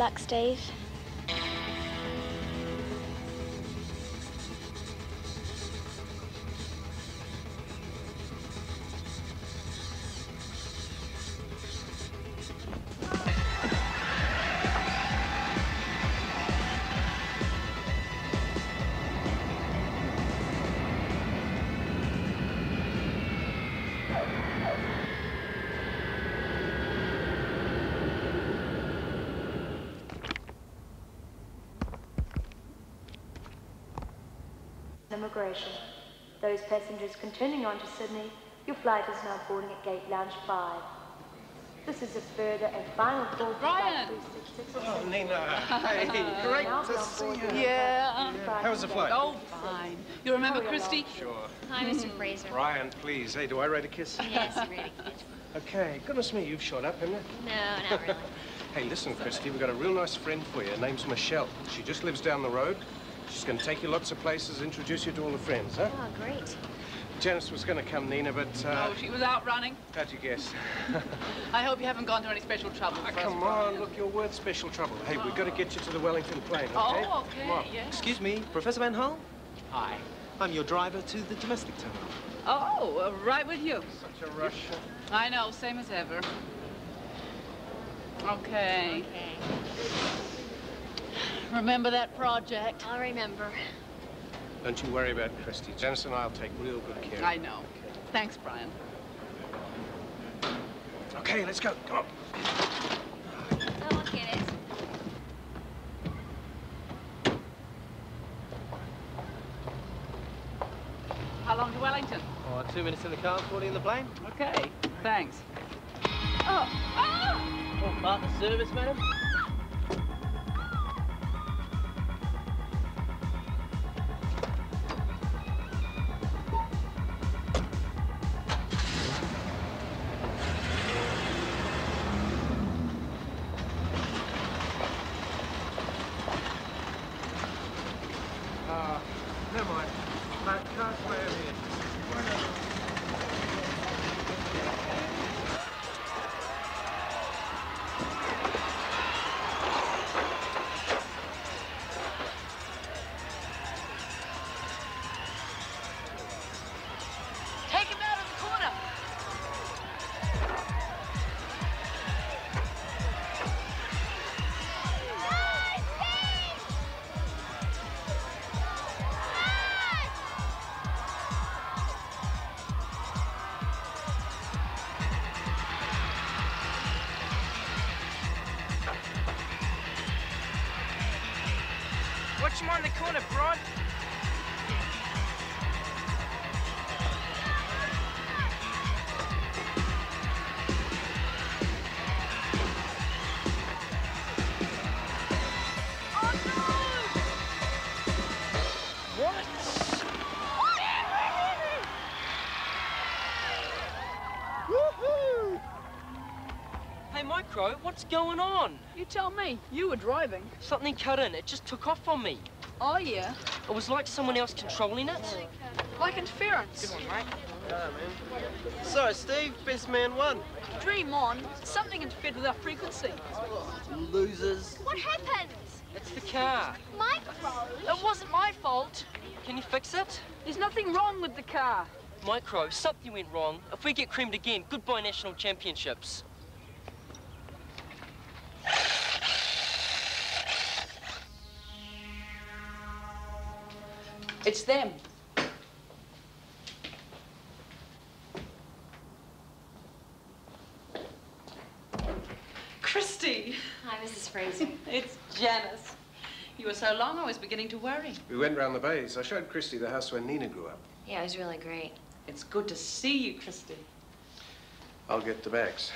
Luck, Steve. Immigration. Those passengers continuing on to Sydney, your flight is now boarding at Gate Lounge 5. This is a further and final call for Ryan! Flight 366. Oh, Nina. Hey, great to see you. with Yeah. Um, How was the flight? Oh, fine. You remember Christy? Sure. Hi, Mr. Hmm. Fraser. Brian, please. Hey, do I write a kiss? Yes, you kiss. Okay. Goodness me, you've shot up, haven't you? No, not really. Hey, listen, Christy, we've got a real nice friend for you. Her name's Michelle. She just lives down the road. She's going to take you lots of places, introduce you to all the friends, huh? Oh, great. Janice was going to come, Nina, but, uh, Oh, she was out running. how'd you guess? I hope you haven't gone through any special trouble for us, come Brian. on, look, you're worth special trouble. Hey, we've got to get you to the Wellington plane, okay? Oh, okay, yeah. Excuse me, Professor Van Hull? Hi. I'm your driver to the domestic terminal. Oh, uh, right with you. Such a rush. I know, same as ever. Okay. Okay. Remember that project? I'll remember. Don't you worry about Christy. Janice and I'll take real good care. of I know. Thanks, Brian. Okay, let's go. Come on. Oh, I'll get it. How long to Wellington? Oh, two minutes in the car, 40 in the plane. Okay, thanks. Oh, ah! Oh, partner service, madam. Hey, Micro, what's going on? You tell me. You were driving. Something cut in. It just took off on me. Oh, yeah. It was like someone else controlling it. Like interference. Good one, mate. Yeah, man. So, Steve, best man won. Dream on. Something interfered with our frequency. Losers. What happened? It's the car. Micro. It wasn't my fault. Can you fix it? There's nothing wrong with the car. Micro, something went wrong. If we get creamed again, goodbye national championships. It's them. Christy, Hi, Mrs. Fraser. it's Janice. You were so long, I was beginning to worry. We went round the bays. I showed Christy the house where Nina grew up. Yeah, it was really great. It's good to see you, Christy. I'll get the bags.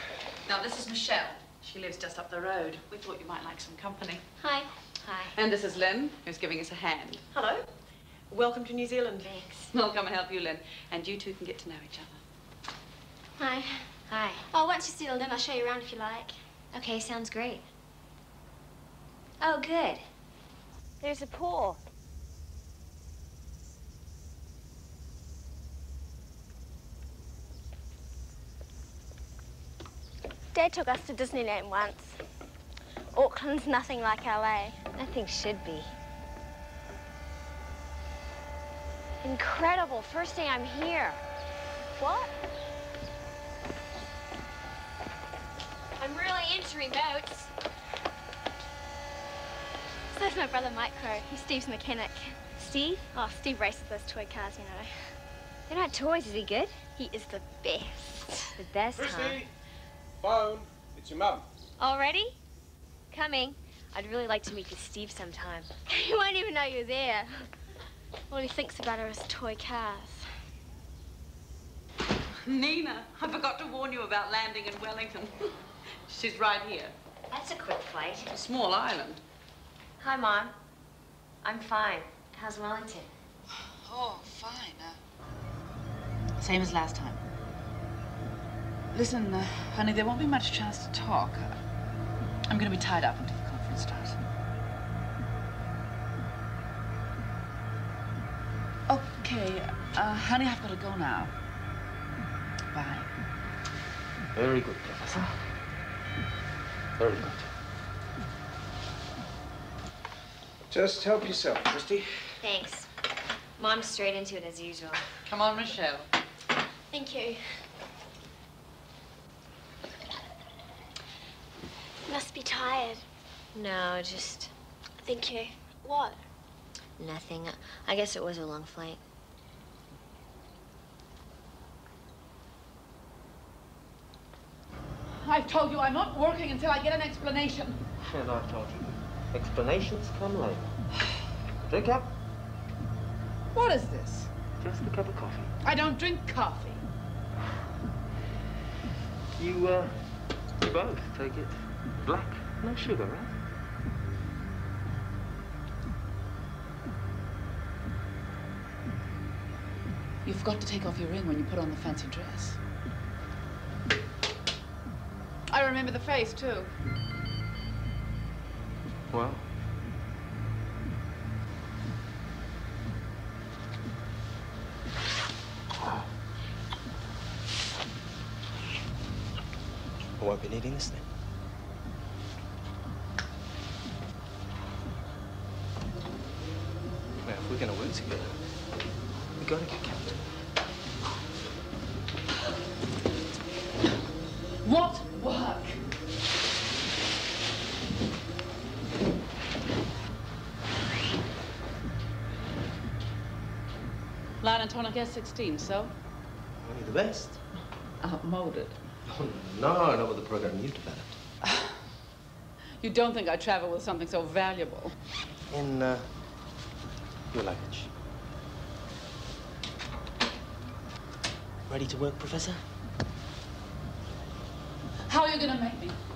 Now, this is Michelle. She lives just up the road. We thought you might like some company. Hi. Hi. And this is Lynn, who's giving us a hand. Hello. Welcome to New Zealand. Thanks. We'll come and help you, Lynn. And you two can get to know each other. Hi. Hi. Oh, once you're settled in, I'll show you around if you like. Okay, sounds great. Oh, good. There's a pool. Dad took us to Disneyland once. Auckland's nothing like LA. Nothing should be. Incredible. First day I'm here. What? I'm really into remotes. So's my brother Micro. He's Steve's mechanic. Steve? Oh, Steve races those toy cars, you know. They're not toys. Is he good? He is the best. The best, huh? Phone. It's your mum. Already? Coming. I'd really like to meet the Steve sometime. he won't even know you're there. All he thinks about are his toy cars. Nina, I forgot to warn you about landing in Wellington. She's right here. That's a quick flight. A small island. Hi, Mom. I'm fine. How's Wellington? Oh, fine. Uh, same as last time. Listen, uh, honey, there won't be much chance to talk. I'm going to be tied up until the conference starts. Okay, uh, honey, I've got to go now. Bye. Very good, Professor. Very good. Just help yourself, Christy. Thanks. Mom's straight into it as usual. Come on, Michelle. Thank you. You must be tired. No, just Thank you. What? nothing. I guess it was a long flight. I've told you I'm not working until I get an explanation. And I've told you, explanations come later. Drink up. What is this? Just a cup of coffee. I don't drink coffee. You, uh, you both take it black, no sugar, right? You forgot to take off your ring when you put on the fancy dress. I remember the face, too. Well, oh, I won't be needing this then. Now, if we're going to work together, we got to get captain. Work? Linotronic S16, so? Only the best. Outmoded. Oh, no, not with the program you've developed. You don't think I travel with something so valuable? In, uh, your luggage. Ready to work, Professor? You gonna make me?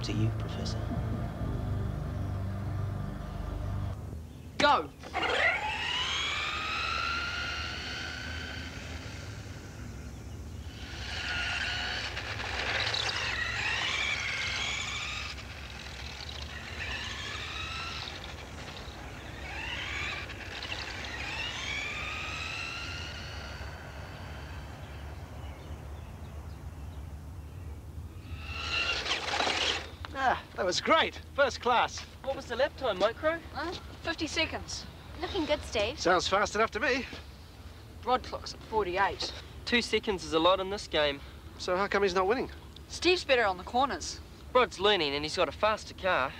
Up to you, Professor. Go! Ah, that was great. First class. What was the lap time, Micro? Huh? 50 seconds. Looking good, Steve. Sounds fast enough to me. Rod clock's at 48. Two seconds is a lot in this game. So how come he's not winning? Steve's better on the corners. Rod's learning and he's got a faster car.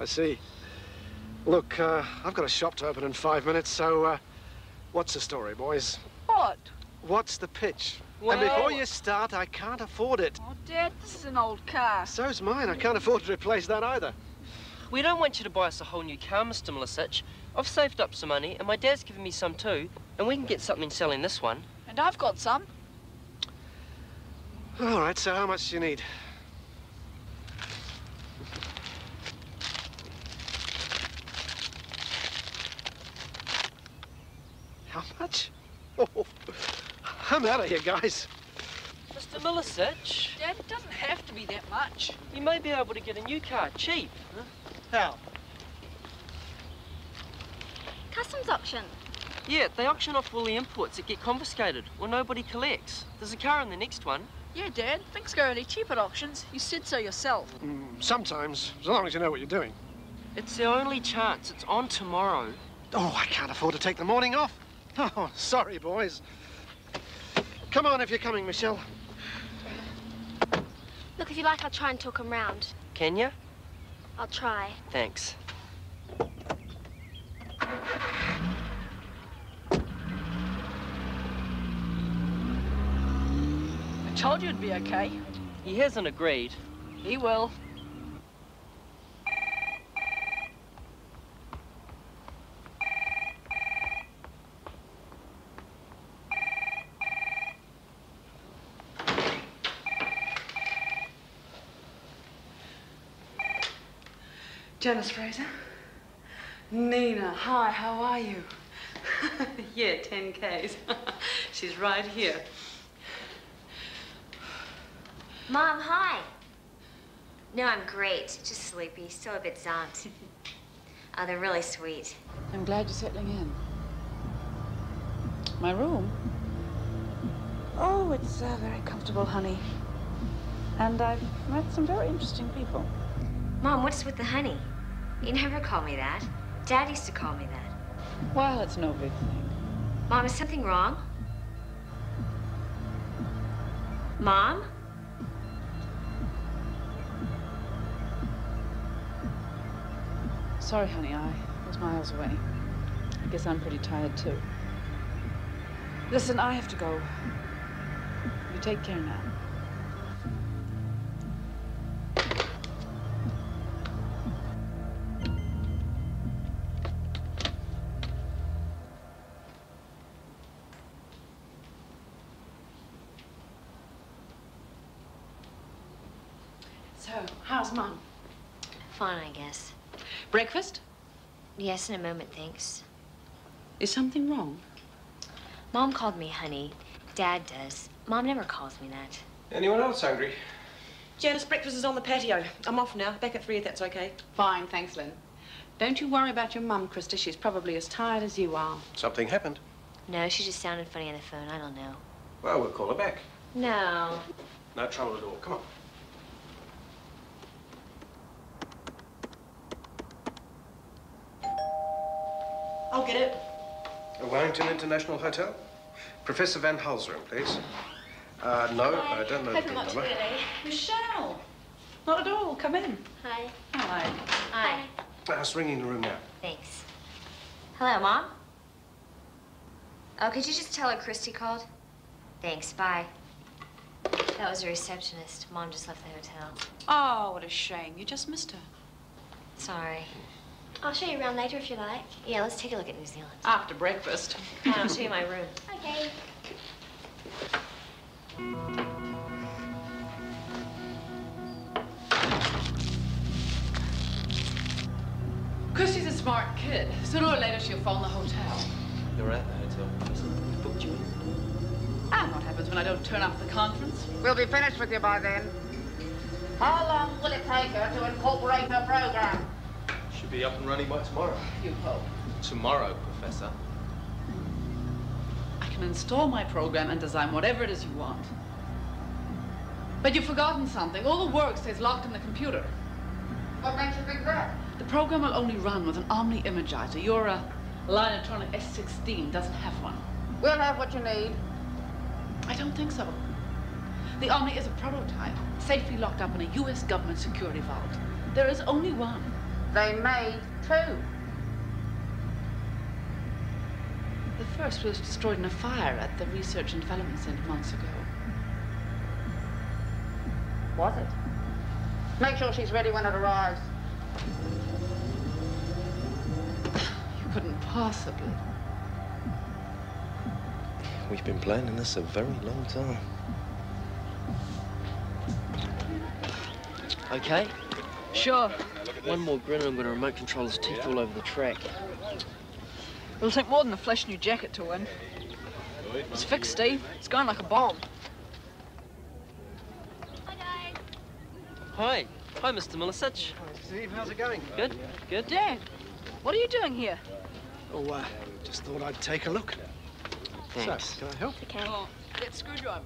I see. Look, uh, I've got a shop to open in five minutes, so uh, what's the story, boys? What? What's the pitch? Well- and before you start, I can't afford it. Dad, this is an old car. So's mine. I can't afford to replace that either. We don't want you to buy us a whole new car, Mr. Milicic. I've saved up some money, and my dad's given me some too, and we can get something selling this one. And I've got some. All right, so how much do you need? How much? Oh, I'm out of here, guys. Mr. Milicic. Dad, it doesn't have to be that much. you may be able to get a new car cheap. Huh? How? Customs auction. Yeah, they auction off all the imports that get confiscated or nobody collects. There's a car in the next one. Yeah, Dad, things go really cheap at auctions. You said so yourself. Mm, sometimes, as long as you know what you're doing. It's the only chance. It's on tomorrow. Oh, I can't afford to take the morning off. Oh, sorry, boys. Come on if you're coming, Michelle. Look, if you like, I'll try and talk him round. Can you? I'll try. Thanks. I told you it'd be okay. He hasn't agreed. He will. Janice Fraser. Nina, hi, how are you? yeah, 10 Ks. She's right here. Mom, hi. No, I'm great. Just sleepy. Still a bit zonked. oh, they're really sweet. I'm glad you're settling in. My room? Oh, it's uh, very comfortable, honey. And I've met some very interesting people. Mom, what's with the honey? You never call me that. Dad used to call me that. Well, it's no big thing. Mom, is something wrong? Mom? Sorry, honey, I was miles away. I guess I'm pretty tired, too. Listen, I have to go. You take care now. Yes, in a moment, thanks. Is something wrong? Mom called me honey. Dad does. Mom never calls me that. Anyone else hungry? Janice, breakfast is on the patio. I'm off now. Back at three if that's okay. Fine, thanks, Lynn. Don't you worry about your mum, Krista. She's probably as tired as you are. Something happened. No, she just sounded funny on the phone. I don't know. Well, we'll call her back. No. No trouble at all. Come on. I'll get it. Uh, Wellington International Hotel? Professor Van Hul's room, please. Uh, no, I don't know the Hope I'm room number. early. Michelle! Not at all. Come in. Hi. Hi. Hi. I was ringing the room now. Thanks. Hello, Mom? Oh, could you just tell her Christy called? Thanks, bye. That was a receptionist. Mom just left the hotel. Oh, what a shame. You just missed her. Sorry. I'll show you around later if you like. Yeah, let's take a look at New Zealand. After breakfast. And I'll show you my room. Okay. Christy's a smart kid. Sooner or later, she'll phone the hotel. You're at the hotel, We've booked you in. And what happens when I don't turn up at the conference? We'll be finished with you by then. How long will it take her to incorporate her program? Should be up and running by tomorrow. You hope. Tomorrow, Professor. I can install my program and design whatever it is you want. But you've forgotten something. All the work stays locked in the computer. What makes you think that? The program will only run with an Omni Imagizer. Your uh, Linotronic S16 doesn't have one. We'll have what you need. I don't think so. The Omni is a prototype, safely locked up in a U.S. government security vault. There is only one. They made two. The first was destroyed in a fire at the Research and Development Center months ago. Was it? Make sure she's ready when it arrives. You couldn't possibly. We've been planning this a very long time. Okay? Sure. One more grin and I'm going to remote control his teeth all over the track. It'll take more than a flash new jacket to win. It's fixed, Steve. It's going like a bomb. Hi. Hi, Mr. Milicic. Steve, how's it going? Good, good. Dad, what are you doing here? Oh, uh, just thought I'd take a look. Thanks. So, can I help? Okay. Oh, that screwdriver.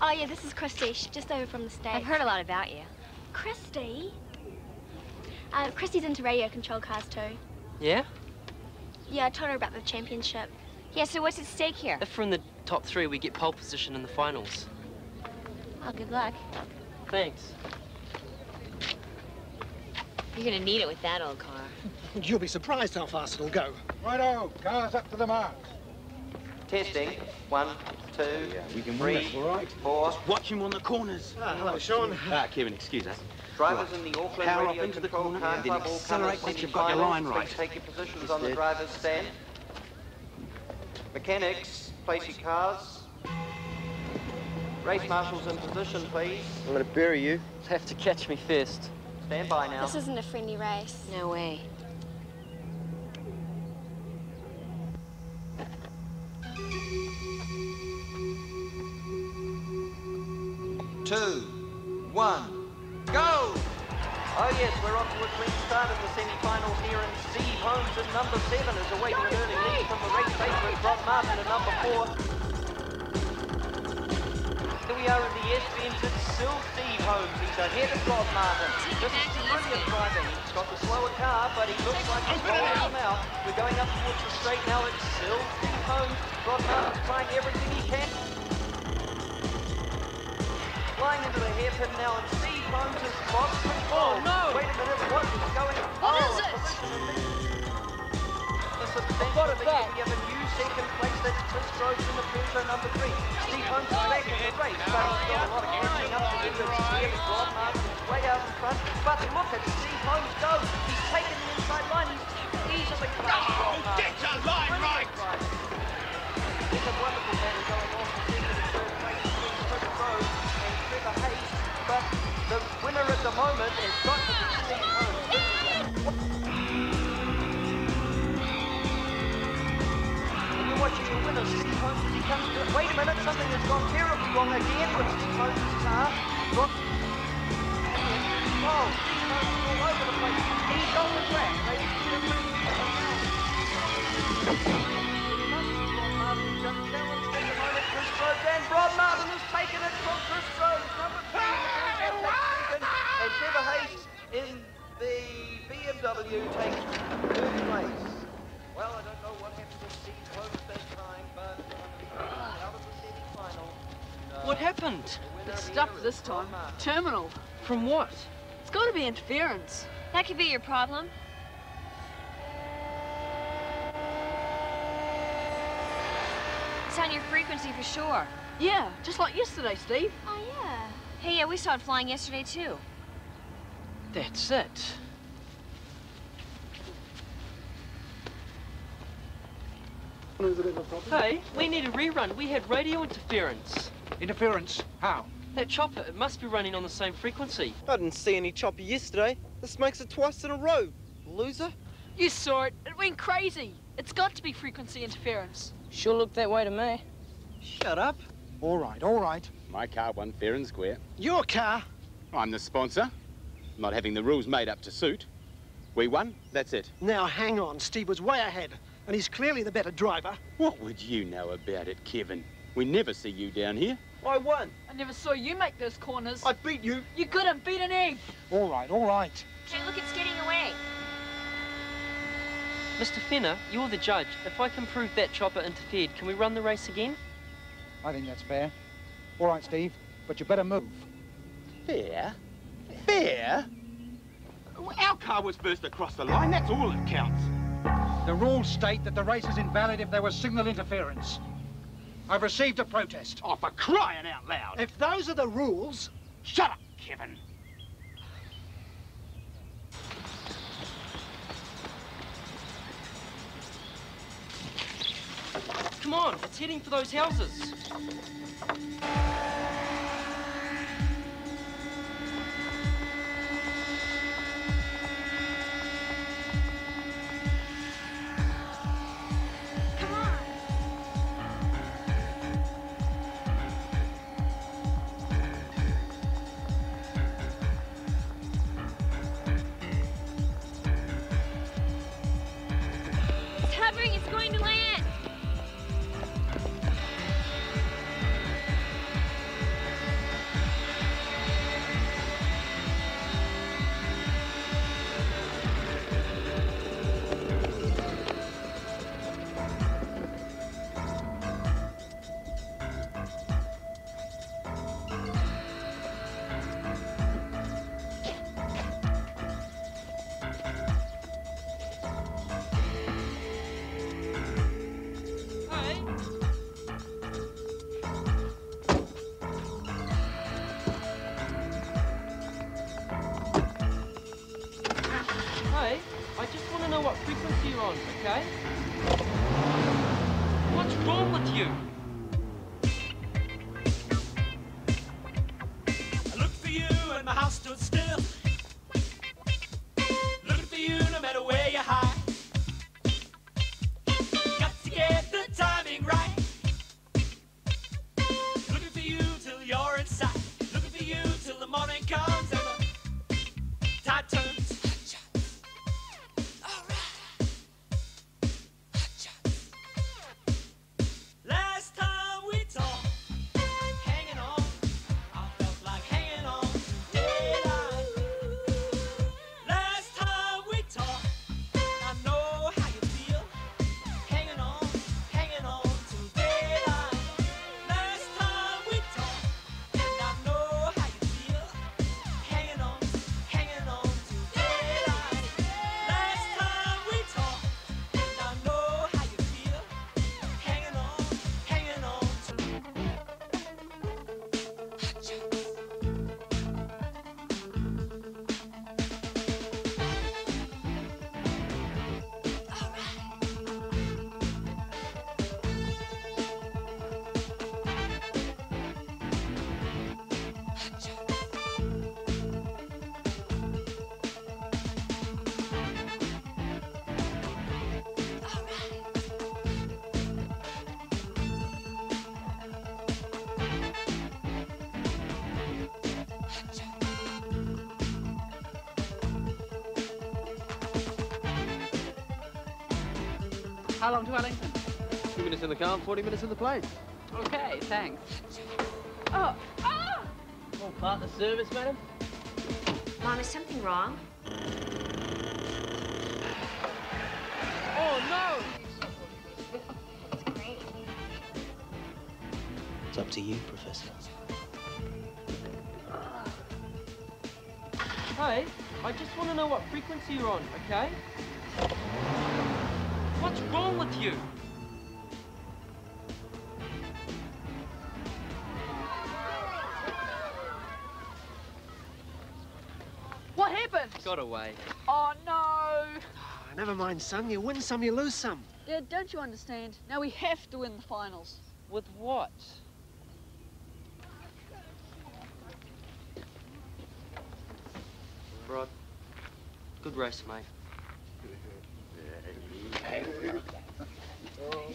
Oh, yeah, this is Christy. She's just over from the States. I've heard a lot about you. Christy? Uh, Christy's into radio control cars, too. Yeah? Yeah, I told her about the championship. Yeah, so what's at stake here? If we're in the top three, we get pole position in the finals. Oh, good luck. Thanks. You're gonna need it with that old car. You'll be surprised how fast it'll go. Righto, cars up to the mark. Testing. One, two, yeah, we can three, win this, all right? four. Watch him on the corners. Ah, hello, Sean. Ah, Kevin, excuse us. Drivers in the Auckland Power up into the corner Car and then accelerate once you've got your line right. Please take your positions Just on the driver's stand. Mechanics, place your cars. Race marshals in position, please. I'm gonna bury you. Have to catch me first. Stand by now. This isn't a friendly race. No way. Two, one, go! Oh yes, we're off to a clean start in the semi-finals here, and Steve Holmes in number seven is awaiting an early lead from the race favourite Rob Martin at number four. Here we are in the S-bends, it's still Steve Holmes. He's ahead of Rob Martin. This is brilliant driving. He's got the slower car, but he looks like he's rolling them out. We're going up towards the straight now. It's still Steve Holmes. Rob Martin's trying everything he can. Flying into the hairpin now, and Steve Holmes has lost control. Oh, no. Wait a minute, what is going on? What oh, is it? The substantial lead. We have a new second place. That's Chris Groves in the Peugeot number three. Steve Holmes is back in the race, but he's got a lot of catching up to do. It's here with Rob Martin is way out in front. But look at Steve Holmes go. He's taken the inside line. He's easily Rob Martin. Get your line right! There's a wonderful battle moment is a- And you're watching the winner, Steve Holmes, as he comes to... Wait a minute, something has gone terribly wrong again with Steve Holmes' car. Look. Oh, Steve Holmes is all over the place. He's on the track, ladies and gentlemen. Challenged at the moment, Chris and Rob Martin has taken it from Chris number three in the Peugeot and Trevor Hayes in the BMW takes third place. Well, I don't know what happened to Steve Holmes that time, but um, out of the semi-final. uh, What happened? It's stuffed this time. Terminal. From what? It's got to be interference. That could be your problem. It's on your frequency for sure. Yeah, just like yesterday, Steve. Oh, yeah. Hey, yeah, we saw it flying yesterday too. That's it. Hey, we need a rerun. We had radio interference. Interference? How? That chopper, it must be running on the same frequency. I didn't see any chopper yesterday. This makes it twice in a row. Loser. You saw it. It went crazy. It's got to be frequency interference. Sure looked that way to me. Shut up. All right, all right. My car won fair and square. Your car? I'm the sponsor. Not having the rules made up to suit. We won, that's it. Now, hang on. Steve was way ahead, and he's clearly the better driver. What would you know about it, Kevin? We never see you down here. I won. I never saw you make those corners. I beat you. You couldn't beat an egg. All right, all right. Hey, look, it's getting away. Mr. Fenner, you're the judge. If I can prove that chopper interfered, can we run the race again? I think that's fair. All right, Steve, but you better move. Fair? Fair? Our car was first across the line, that's all that counts. The rules state that the race is invalid if there was signal interference. I've received a protest. Oh, for crying out loud. If those are the rules... Shut up, Kevin. Come on, it's heading for those houses. How long to Wellington? Two minutes in the car and 40 minutes in the plane. Okay, thanks. Oh, ah! All part of the service, madam? Mom, is something wrong? Oh, no! It's up to you, Professor. Hey, I just want to know what frequency you're on, okay? What's wrong with you? What happened? Got away. Oh, no. Ah, Never mind, son. You win some, you lose some. Dad, don't you understand? Now we have to win the finals. With what? Rod, good race, mate. no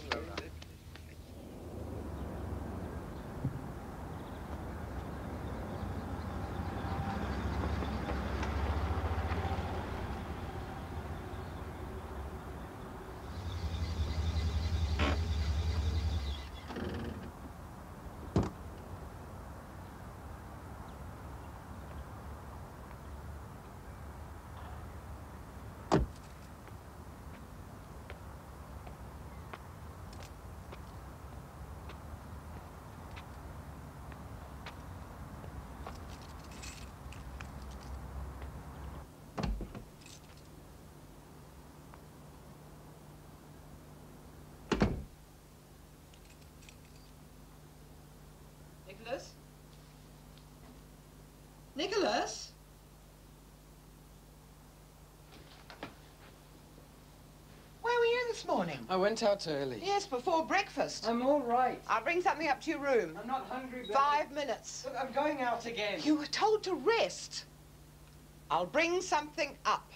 Nicholas? Nicholas? Where were you this morning? I went out early. Yes, before breakfast. I'm all right. I'll bring something up to your room. I'm not hungry, but... Five minutes. Look, I'm going out again. You were told to rest. I'll bring something up.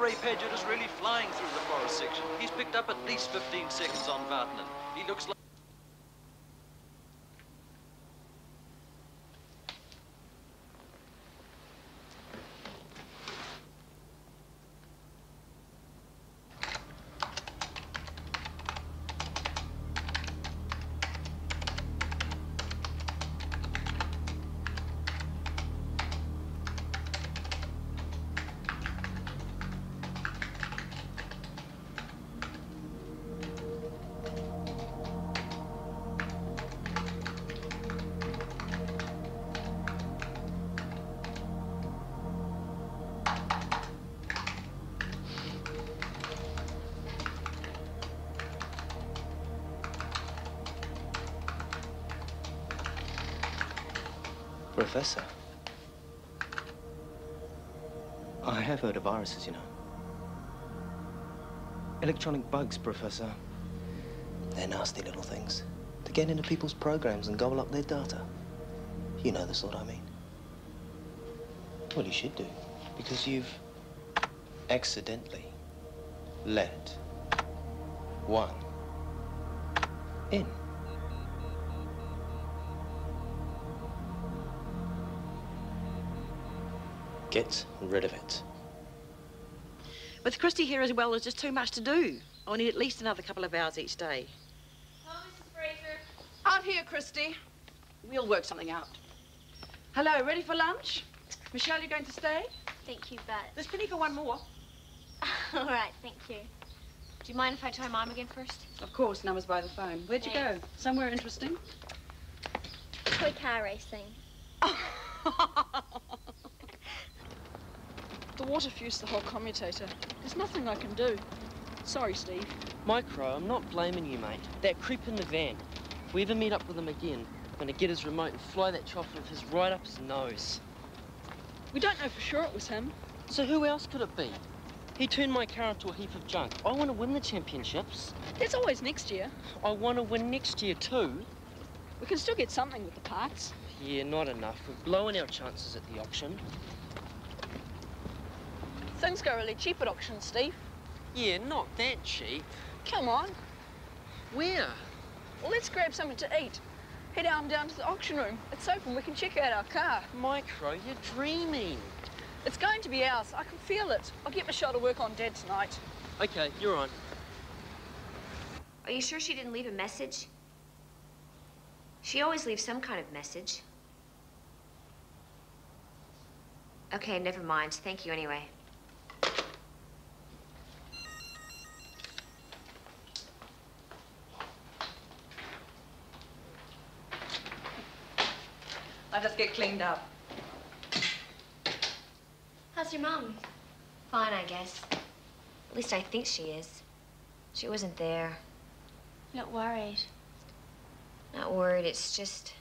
Ray Paget is really flying through the forest section. He's picked up at least 15 seconds on Vartman. He looks like... viruses, you know. Electronic bugs, Professor. They're nasty little things. To get into people's programs and gobble up their data. You know the sort I mean. Well, you should do. Because you've accidentally let one in. Get rid of it. With Christy here as well, there's just too much to do. I need at least another couple of hours each day. Hello, Mrs. Fraser. Out here, Christy. We'll work something out. Hello, ready for lunch? Michelle, you going to stay? Thank you, but... There's plenty for one more. All right, thank you. Do you mind if I try Mom again first? Of course, Number's by the phone. Where'd you go? Somewhere interesting? Toy car racing. The water fused the whole commutator. There's nothing I can do. Sorry, Steve. Micro, I'm not blaming you, mate. That creep in the van. If we ever meet up with him again, I'm gonna get his remote and fly that chopper of his right up his nose. We don't know for sure it was him. So who else could it be? He turned my car into a heap of junk. I want to win the championships. There's always next year. I want to win next year too. We can still get something with the parts. Yeah, not enough. We're blowing our chances at the auction. Things go really cheap at auctions, Steve. Yeah, not that cheap. Come on. Where? Well, let's grab something to eat. Head out and down to the auction room. It's open. We can check out our car. Micro, you're dreaming. It's going to be ours. I can feel it. I'll get Michelle to work on Dad tonight. Okay, you're on. Are you sure she didn't leave a message? She always leaves some kind of message. Okay, never mind. Thank you anyway. I just get cleaned up. How's your mom? Fine, I guess. At least I think she is. She wasn't there. Not worried. Not worried. It's just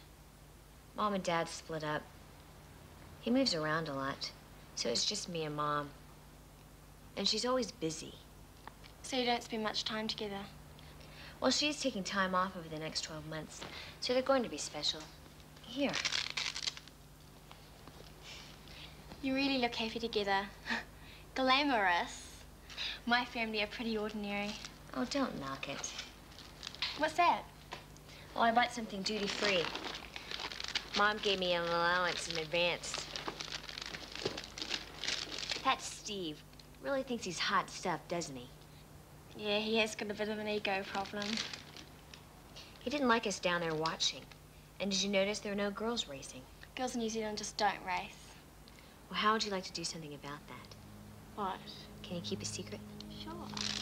mom and dad split up. He moves around a lot, so it's just me and mom. And she's always busy. So you don't spend much time together? Well, she's taking time off over the next 12 months, so they're going to be special. Here. You really look happy together. Glamorous. My family are pretty ordinary. Oh, don't knock it. What's that? Oh, I bought something duty-free. Mom gave me an allowance in advance. That Steve really thinks he's hot stuff, doesn't he? Yeah, he has got a bit of an ego problem. He didn't like us down there watching. And did you notice there were no girls racing? Girls in New Zealand just don't race. Well, how would you like to do something about that? What? Can you keep a secret? Sure.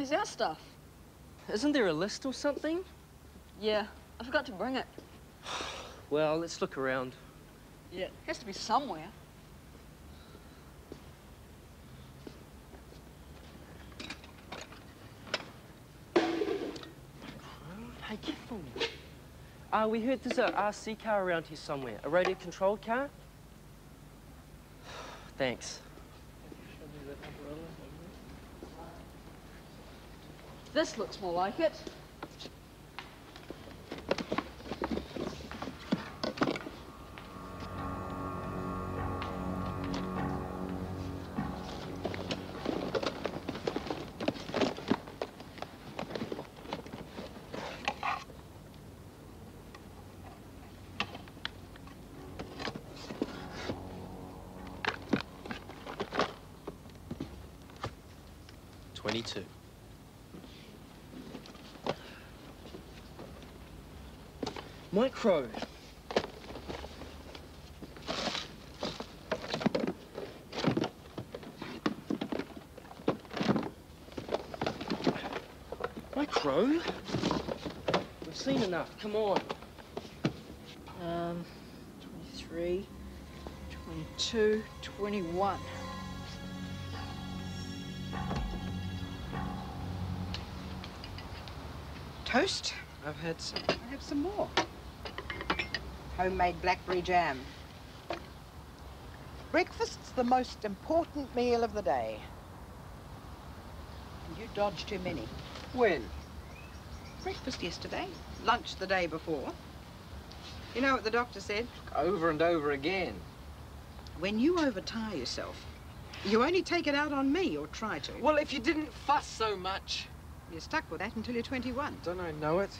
Where's our stuff? Isn't there a list or something? Yeah, I forgot to bring it. well, let's look around. Yeah, it has to be somewhere. Hey, careful. Uh, ah, we heard there's a RC car around here somewhere. A radio-controlled car? Thanks. This looks more like it. Crow. Mike Crow? We've seen enough. Come on. Um, 23, 22, 21. Toast? I've had some. I have some more. Homemade blackberry jam. Breakfast's the most important meal of the day. And you dodged too many. When? Breakfast yesterday, lunch the day before. You know what the doctor said? Over and over again. When you overtire yourself, you only take it out on me, or try to. Well, if you didn't fuss so much. You're stuck with that until you're 21. Don't I know it?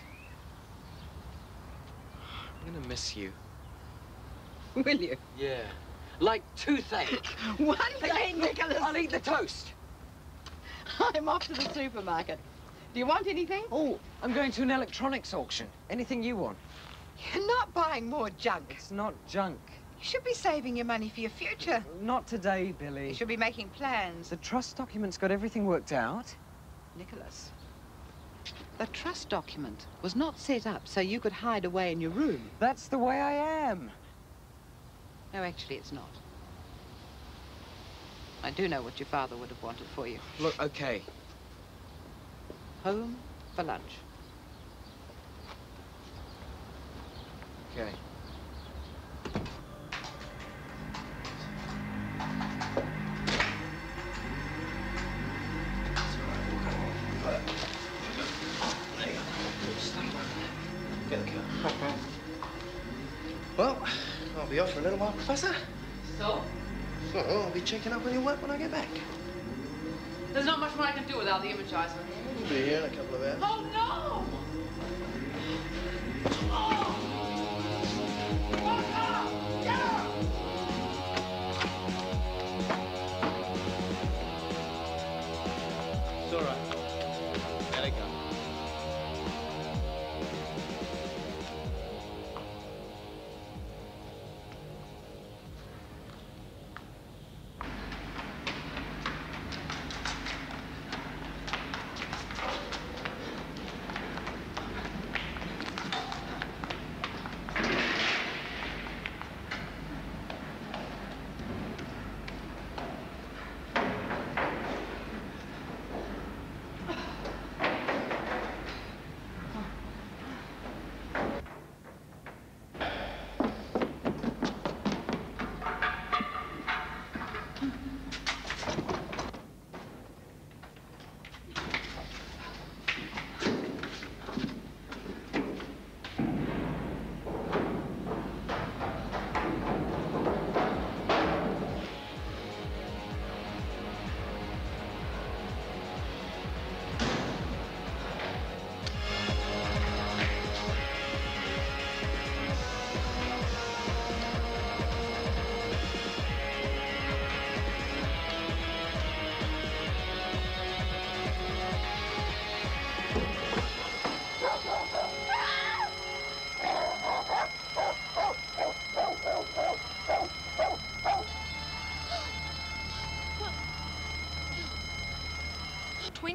Miss you. Will you? Yeah. Like toothache. One day, Nicholas. I'll eat the toast. I'm off to the supermarket. Do you want anything? Oh, I'm going to an electronics auction. Anything you want? You're not buying more junk. It's not junk. You should be saving your money for your future. Not today, Billy. You should be making plans. The trust document's got everything worked out. Nicholas, the trust document was not set up so you could hide away in your room. That's the way I am. No, actually, it's not. I do know what your father would have wanted for you. Look, okay. Home for lunch. Okay. Professor. So? Well, I'll be checking up on your work when I get back. There's not much more I can do without the Energizer. We'll be here in a couple of hours. Oh, no!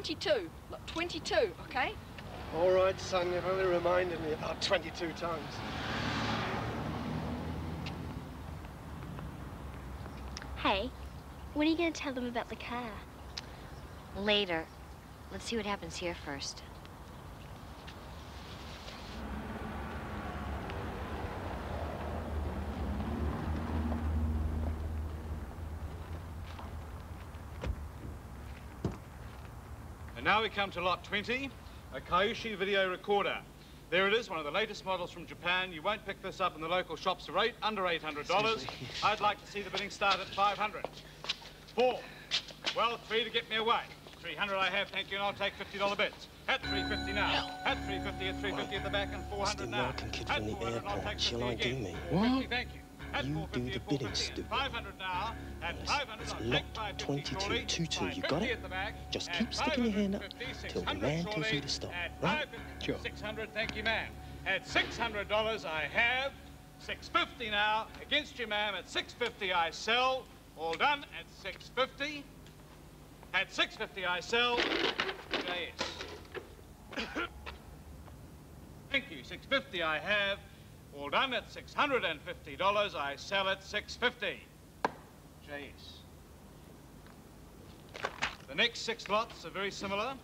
22. Look, 22, okay? All right, son, you've only reminded me about 22 times. Hey, when are you going to tell them about the car? Later. Let's see what happens here first. Come to lot 20, a Kyushi video recorder. There it is, one of the latest models from Japan. You won't pick this up in the local shops for eight, under $800. I'd like to see the bidding start at 500. Four. Well, three to get me away. 300 I have, thank you, and I'll take $50 bids. At 350 now. At 350, at 350 at the back, and 400 now. American kid from the airport. Shall I do me? 50, thank you. You do the bidding, 450 stupid. and 500 now. At 500, It's I'll take lot 550 22, You got it? at the back, Just keep sticking your hand up till the man tells you to stop, right? 550, 600, thank you, ma'am. At $600 I have. 650 now. Against you, ma'am. At 650 I sell. All done. At 650. At 650 I sell. Yes. Thank you. 650 I have. All done at $650. I sell at 650. JS. The next six lots are very similar.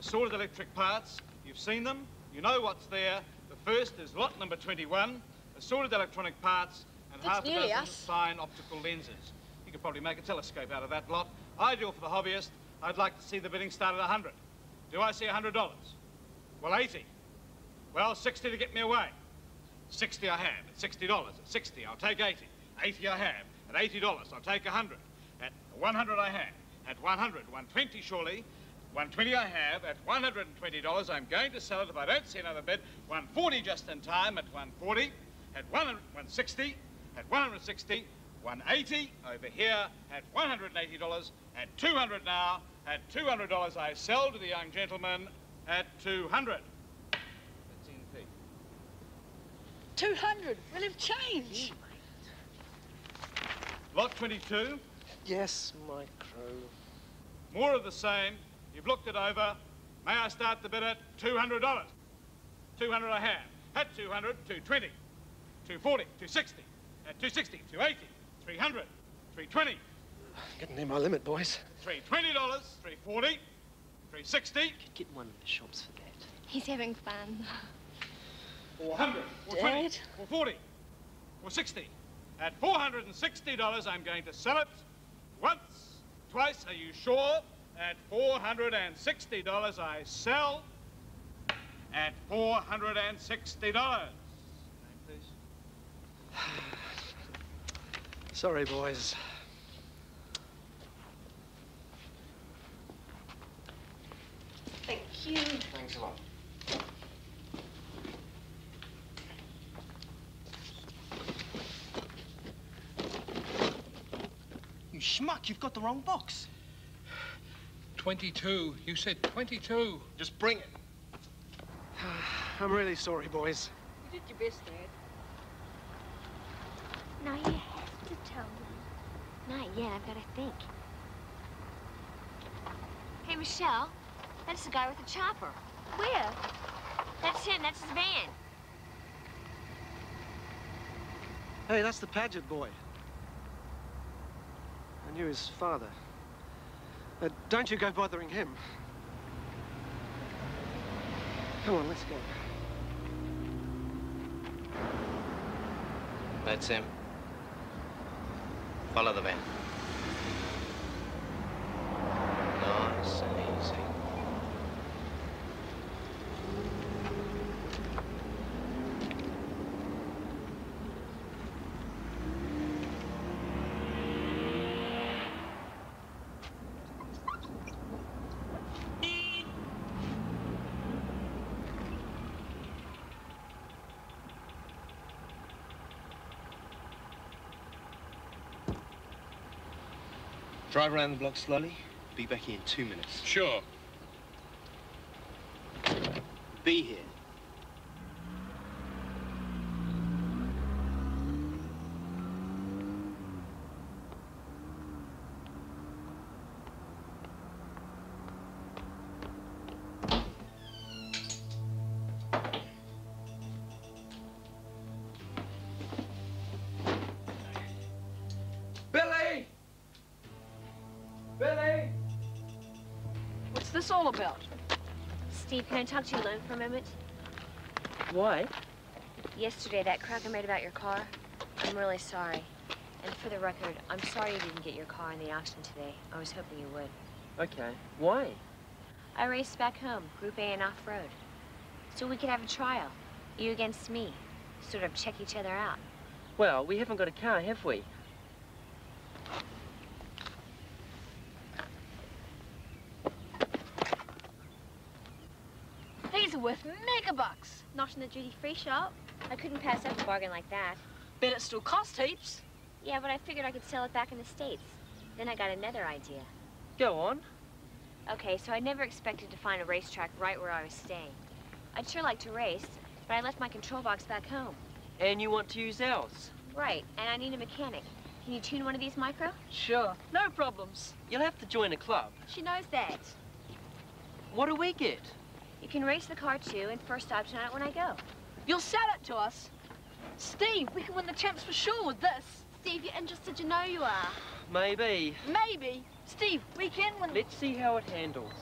Assorted electric parts. You've seen them. You know what's there. The first is lot number 21. Assorted electronic parts and That's half a dozen us. fine optical lenses. You could probably make a telescope out of that lot. Ideal for the hobbyist. I'd like to see the bidding start at 100. Do I see $100? Well, 80. Well, 60 to get me away. 60 I have. At $60. At 60, I'll take 80. 80 I have. At $80, I'll take 100. At 100 I have. At 100, 120 surely. 120 I have. At $120, I'm going to sell it if I don't see another bid. 140 just in time at 140. At 100, 160. At 160. 180 over here at $180. At 200 now. At $200 I sell to the young gentleman at 200. That's in 200. We'll have change. Lot 22. Yes, my crow. More of the same. You've looked it over. May I start the bid at $200? 200 I have. At 200, 220, 240, 260. At 260, 280, 300, 320, Getting near my limit, boys. $320, 340, 360. Get one of the shops for that. He's having fun. 400, 420, 440, 460. At $460, I'm going to sell it once, twice. Are you sure? At $460, I sell. At $460. Sorry, boys. Thank you. Thanks a lot. Schmuck, you've got the wrong box. 22. You said 22. Just bring it. I'm really sorry, boys. You did your best, Dad. Now you have to tell me. Not yet. I've got to think. Hey, Michelle. That's the guy with the chopper. Where? That's him. That's his van. Hey, that's the Paget boy. I knew his father. Uh, don't you go bothering him. Come on, let's go. That's him. Follow the van. Nice and easy. Drive around the block slowly. Be back here in two minutes. Sure. Be here. I talk to you alone for a moment? Why? Yesterday, that crack I made about your car, I'm really sorry. And for the record, I'm sorry you didn't get your car in the auction today. I was hoping you would. Okay. Why? I raced back home, Group A and off-road. So we could have a trial. You against me. Sort of check each other out. Well, we haven't got a car, have we? Worth mega bucks. Not in the duty-free shop. I couldn't pass up a bargain like that. Bet it still cost heaps. Yeah, but I figured I could sell it back in the States. Then I got another idea. Go on. Okay, so I never expected to find a racetrack right where I was staying. I'd sure like to race, but I left my control box back home. And you want to use ours? Right, and I need a mechanic. Can you tune one of these micro? Sure, no problems. You'll have to join a club. She knows that. What do we get? You can race the car too, and first option on it when I go. You'll sell it to us. Steve, we can win the champs for sure with this. Steve, you're interested, you know you are. Maybe. Maybe. Steve, we can win. Let's see how it handles.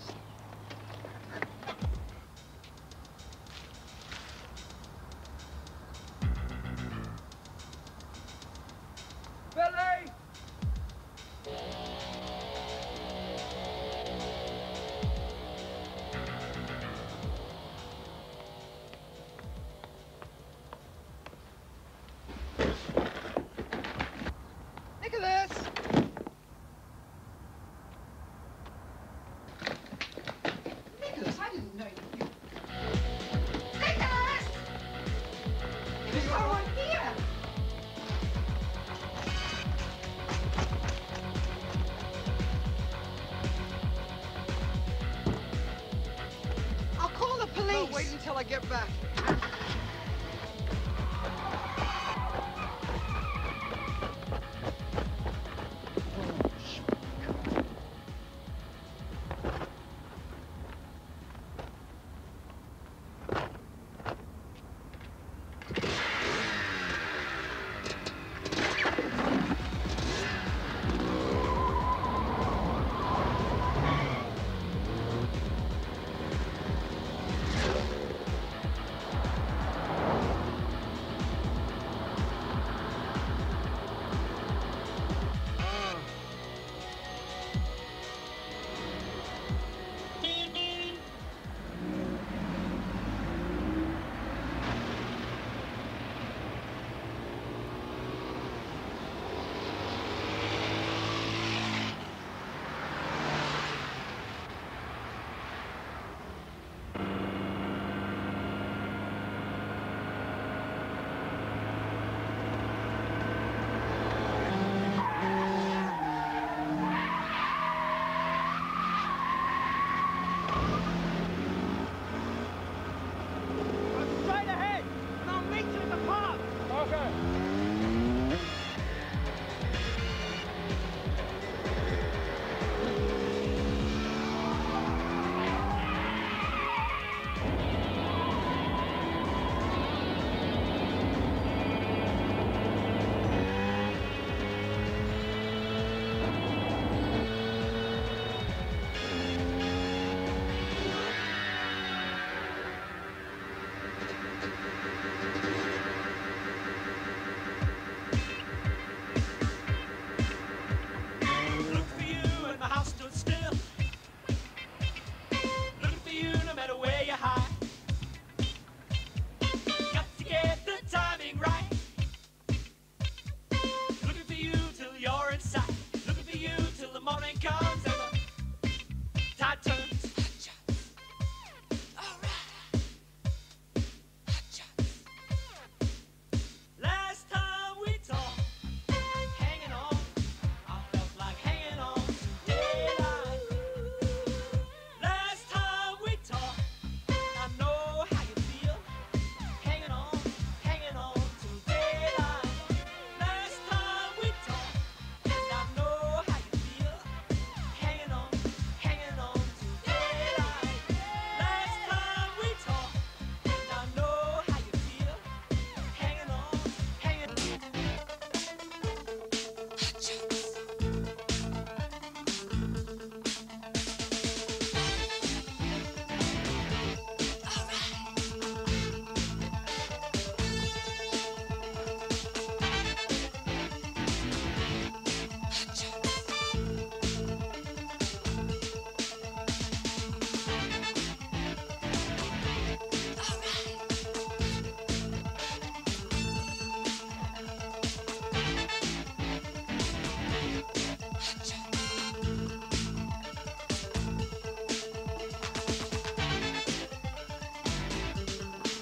get back.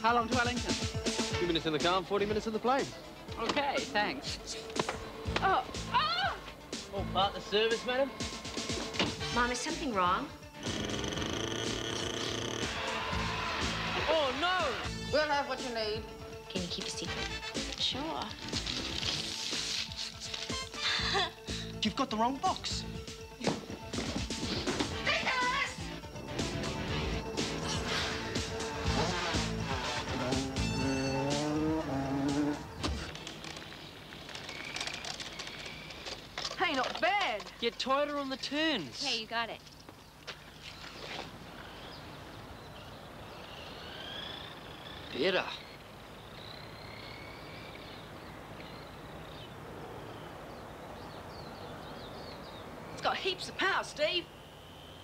How long to Wellington? Two minutes in the car and 40 minutes in the plane. Okay, thanks. Oh, ah! All part of the service, madam. Mom, is something wrong? Oh, no! We'll have what you need. Can you keep a secret? Sure. You've got the wrong box. Tighter on the turns. Okay, you got it. Better. It's got heaps of power, Steve.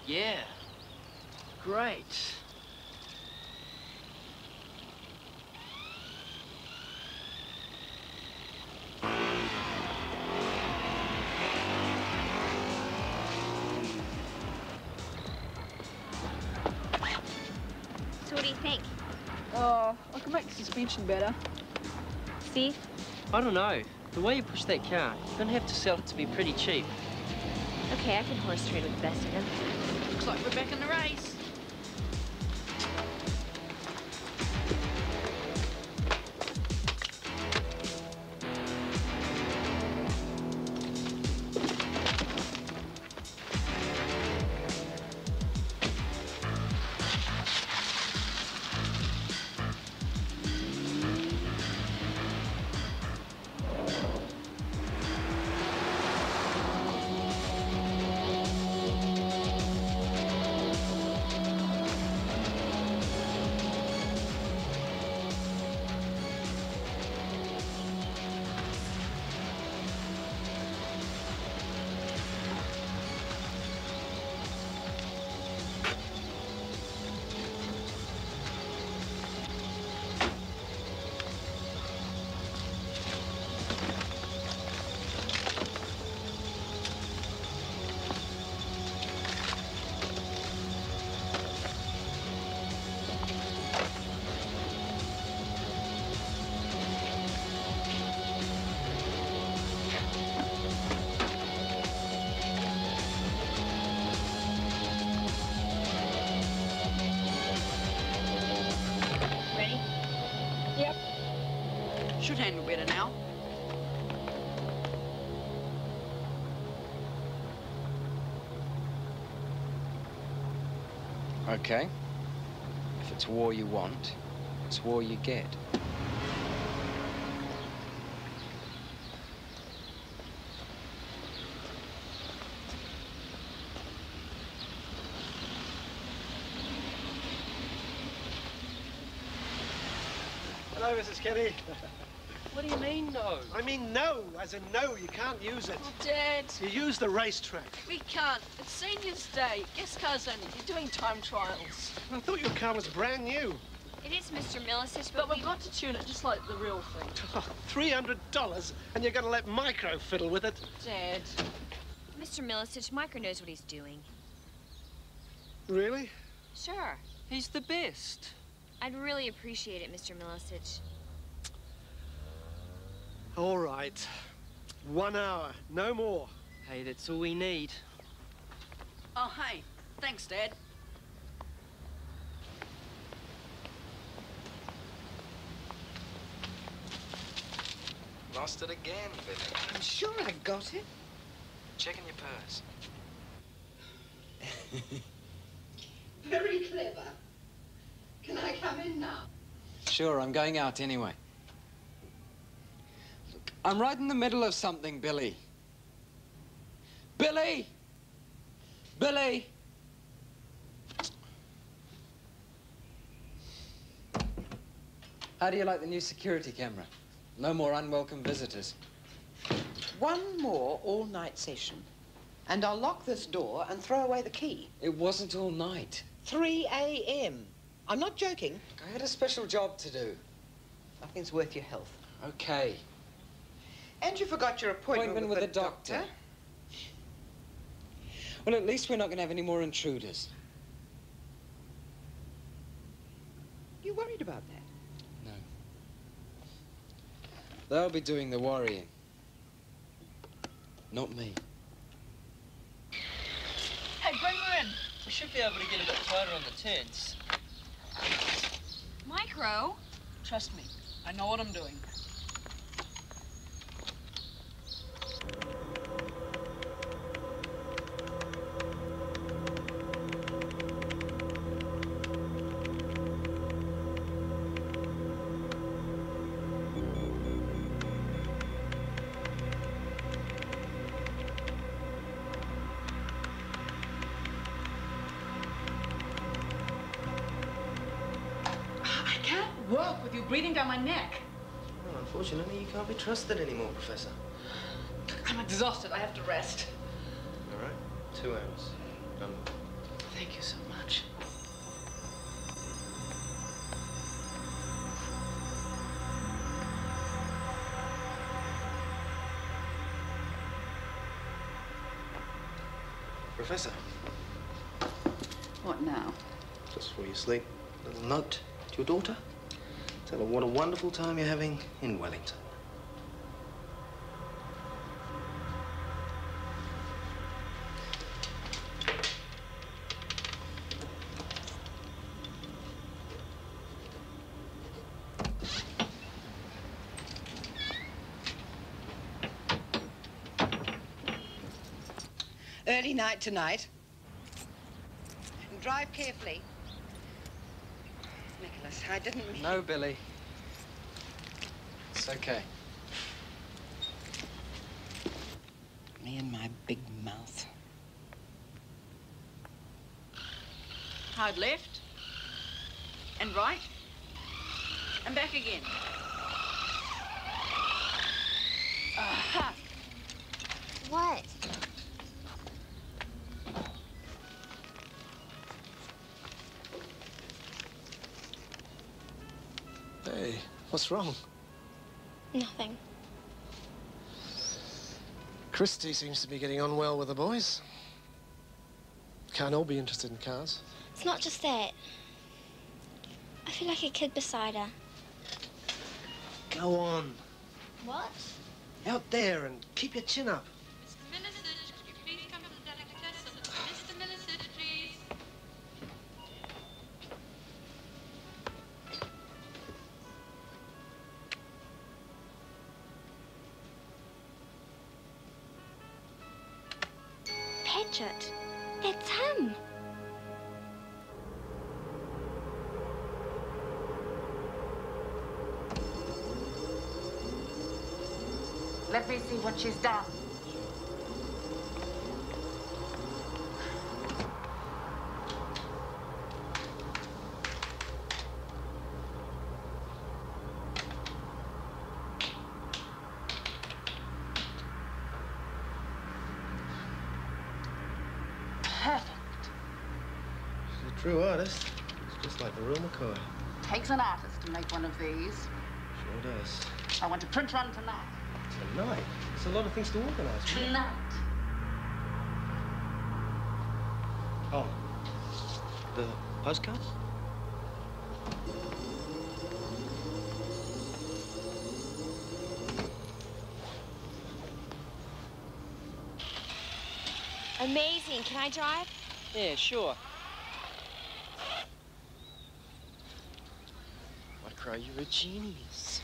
Yeah. Great. Can make the suspension better. Steve? I don't know. The way you push that car, you're gonna have to sell it to me pretty cheap. Okay, I can horse trade with the best of them. Looks like we're back in the race. Okay. If it's war you want, it's war you get. Hello, Mrs. Kenny. What do you mean, no? I mean no, as in no, you can't use it. Oh, Dad, You use the racetrack. we can't. It's seniors' day. Guest cars only. You're doing time trials. I thought your car was brand new. It is Mr. Milicic, But we've got to tune it just like the real thing. $300 and you're going to let Micro fiddle with it. Dad. Mr. Milicic, Micro knows what he's doing. Really? Sure. He's the best. I'd really appreciate it, Mr. Milicic. All right. One hour, no more. Hey, that's all we need. Oh, hey. Thanks, Dad. Lost it again, Billy. I'm sure I got it. Check in your purse. Very clever. Can I come in now? Sure, I'm going out anyway. I'm right in the middle of something, Billy. Billy! Billy! How do you like the new security camera? No more unwelcome visitors. One more all-night session, and I'll lock this door and throw away the key. It wasn't all night. 3 a.m. I'm not joking. I had a special job to do. Nothing's worth your health. Okay. And you forgot your appointment, appointment with, with the, the doctor. doctor. Well, at least we're not going to have any more intruders. You worried about that? No. They'll be doing the worrying. Not me. Hey, bring her in. We should be able to get a bit tighter on the turns. Micro? Trust me, I know what I'm doing. Trusted anymore, Professor. I'm exhausted. I have to rest. All right, two hours. Done. Thank you so much. Professor, What now? just before you sleep, a little note to your daughter. Tell her what a wonderful time you're having in Wellington. Early night tonight. And drive carefully. Nicholas, I didn't mean... No, Billy. It's okay. Me and my big mouth. Hard left. And right. And back again. What's wrong? Nothing. Christy seems to be getting on well with the boys. Can't all be interested in cars. It's not just that. I feel like a kid beside her. Go on. What? Out there and keep your chin up. One of these. Sure does. I want to print one tonight. Tonight? There's a lot of things to organise. Tonight. Oh. The postcards? Amazing. Can I drive? Yeah, sure. Micro, you're a genius.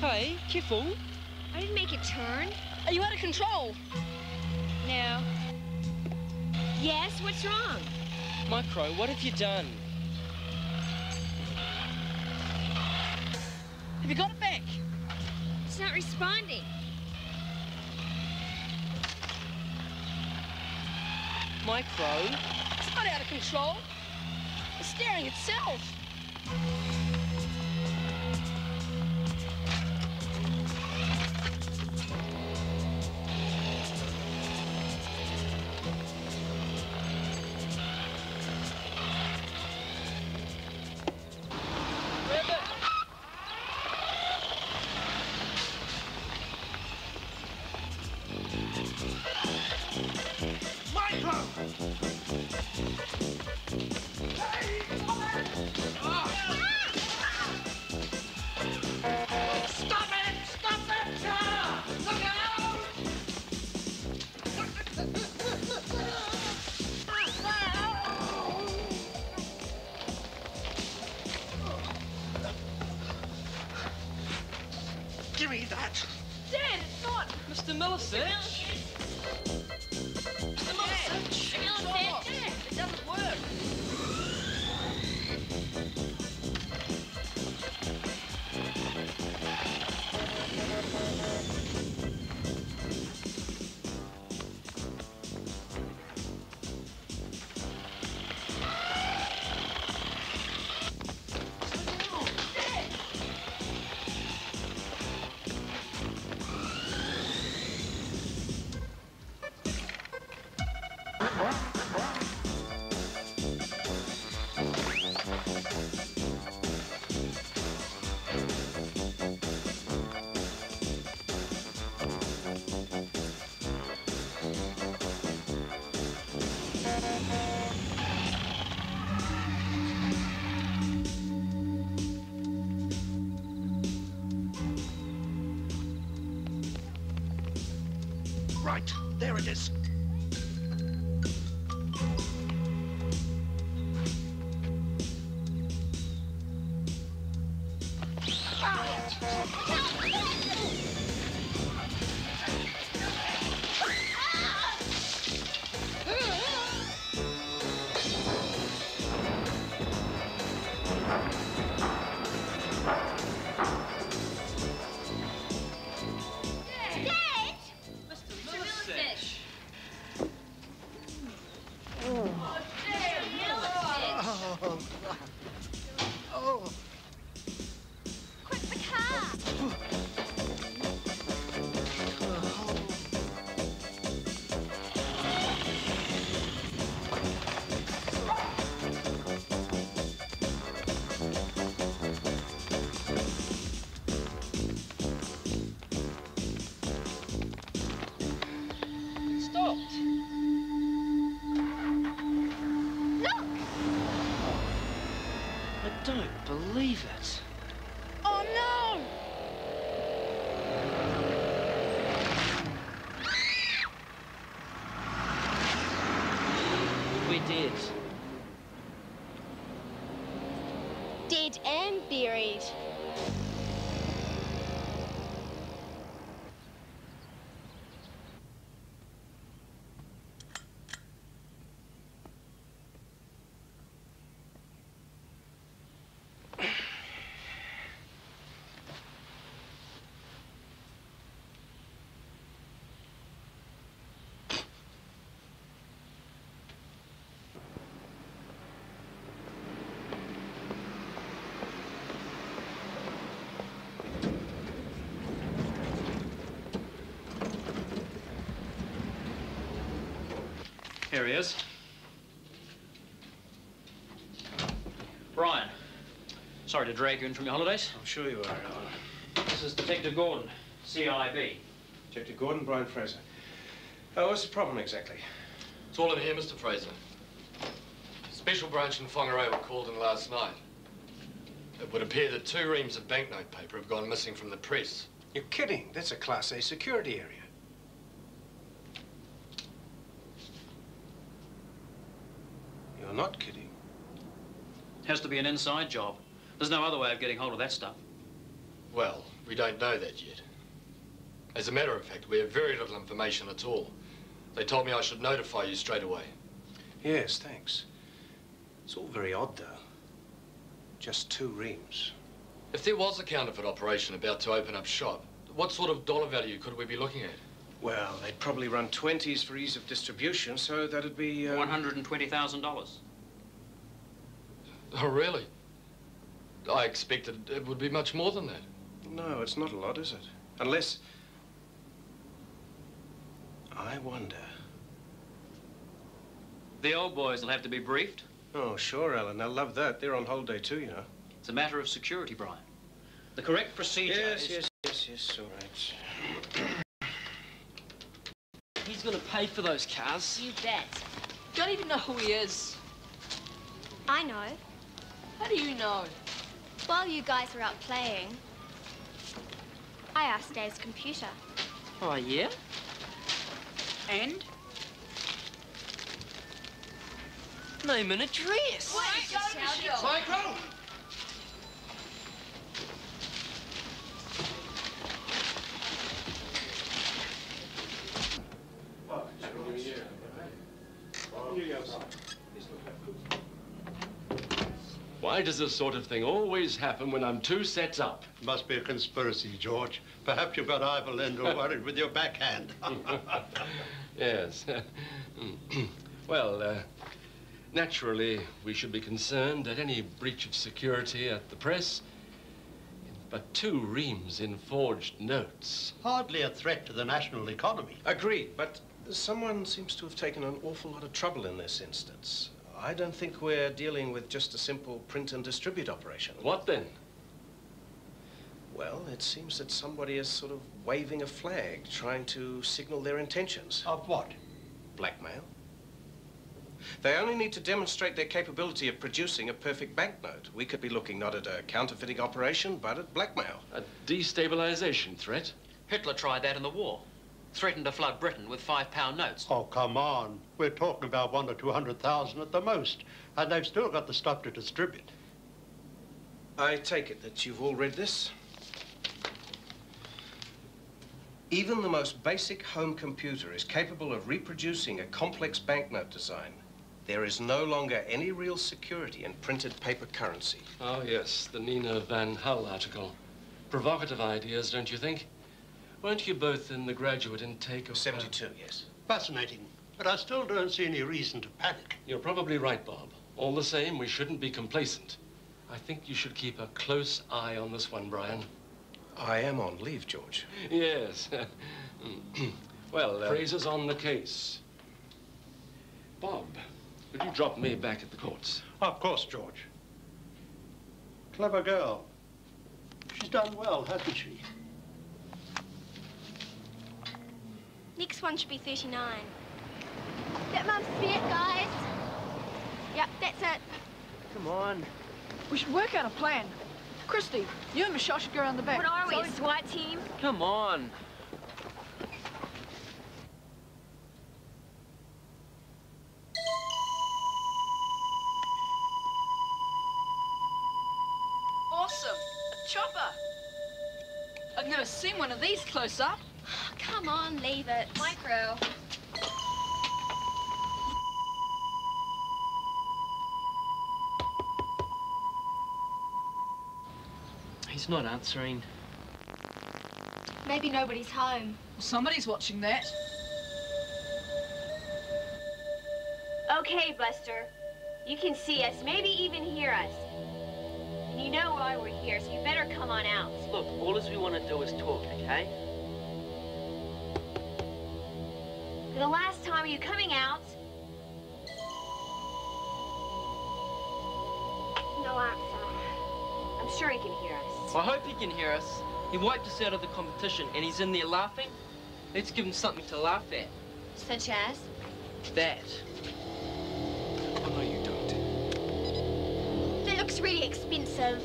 Hey, careful. I didn't make it turn. Are you out of control? No. Yes, what's wrong? Micro, what have you done? Have you got it back? It's not responding. Micro? It's not out of control. It's staring itself. We're Here he is. Brian, sorry to drag you in from your holidays. I'm sure you are, Alan. This is Detective Gordon, CIB. Detective Gordon, Brian Fraser. Oh, what's the problem exactly? It's all in here, Mr. Fraser. Special branch in Whangarei were called in last night. It would appear that two reams of banknote paper have gone missing from the press. You're kidding. That's a Class A security area. You're not kidding. Has to be an inside job. There's no other way of getting hold of that stuff. Well, we don't know that yet. As a matter of fact, we have very little information at all. They told me I should notify you straight away. Yes, thanks. It's all very odd, though. Just two reams. If there was a counterfeit operation about to open up shop, what sort of dollar value could we be looking at? Well, they'd probably run 20s for ease of distribution, so that'd be... Uh... $120,000. Oh, really? I expected it would be much more than that. No, it's not a lot, is it? Unless... I wonder. The old boys will have to be briefed. Oh, sure, Alan. They'll love that. They're on holiday, too, you know. It's a matter of security, Brian. The correct procedure Yes, is... yes, yes, yes, all right. He's gonna pay for those cars. You bet. Don't even know who he is. I know. How do you know? While you guys were out playing, I asked Dave's computer. Oh, yeah? And? Name and address. Wait, Michael! Why does this sort of thing always happen when I'm two sets up? Must be a conspiracy, George. Perhaps you've got Ivan Lendl worried with your backhand. Yes. well, uh, naturally, we should be concerned at any breach of security at the press. But two reams in forged notes. Hardly a threat to the national economy. Agreed, but someone seems to have taken an awful lot of trouble in this instance. I don't think we're dealing with just a simple print and distribute operation. What then? Well, it seems that somebody is sort of waving a flag, trying to signal their intentions. Of what? Blackmail. They only need to demonstrate their capability of producing a perfect banknote. We could be looking not at a counterfeiting operation, but at blackmail. A destabilization threat? Hitler tried that in the war. Threatened to flood Britain with five-pound notes. Oh, come on. We're talking about one or two hundred thousand at the most. And they've still got the stuff to distribute. I take it that you've all read this? Even the most basic home computer is capable of reproducing a complex banknote design. There is no longer any real security in printed paper currency. Oh, yes, the Nina Van Hull article. Provocative ideas, don't you think? Weren't you both in the graduate intake of... 72, yes. Fascinating. But I still don't see any reason to panic. You're probably right, Bob. All the same, we shouldn't be complacent. I think you should keep a close eye on this one, Brian. I am on leave, George. Yes. well, uh, Fraser's on the case. Bob, would you drop me back at the courts? Of course, George. Clever girl. She's done well, hasn't she? Next one should be 39. That mum's fit, guys. Yep, that's it. Come on. We should work out a plan. Christy, you and Michelle should go around the back. What are we, Zoe- a SWAT team? Come on. Awesome. A chopper. I've never seen one of these close up. Come on, leave it. Micro. He's not answering. Maybe nobody's home. Well, somebody's watching that. Okay, Buster. You can see us, maybe even hear us. And you know why we're here, so you better come on out. Look, all as we want to do is talk, okay? Coming out? No answer. I'm sure he can hear us. I hope he can hear us. He wiped us out of the competition, and he's in there laughing. Let's give him something to laugh at. Such as? That. Oh, no, you don't. That looks really expensive.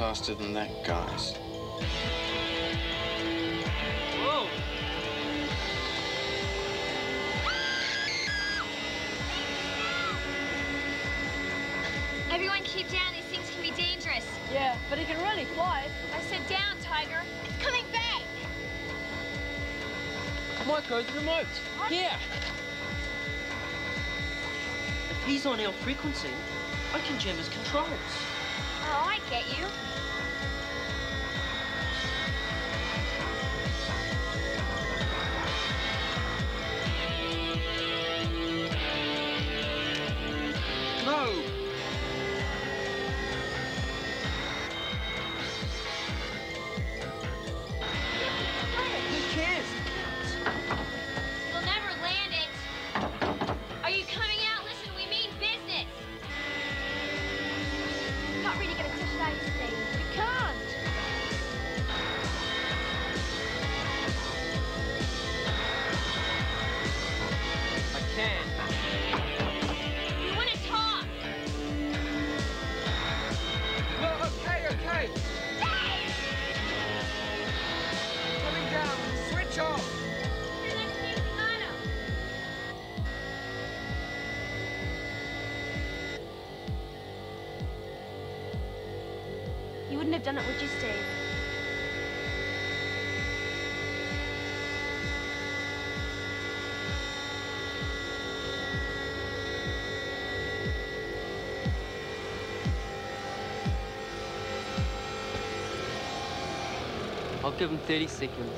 Faster than that, guys. Whoa! Everyone keep down. These things can be dangerous. Yeah, but he can really fly. I said down, Tiger. It's coming back. Micro, the remote. Here. If he's on our frequency, I can jam his controls. Get you. Give him 30 seconds.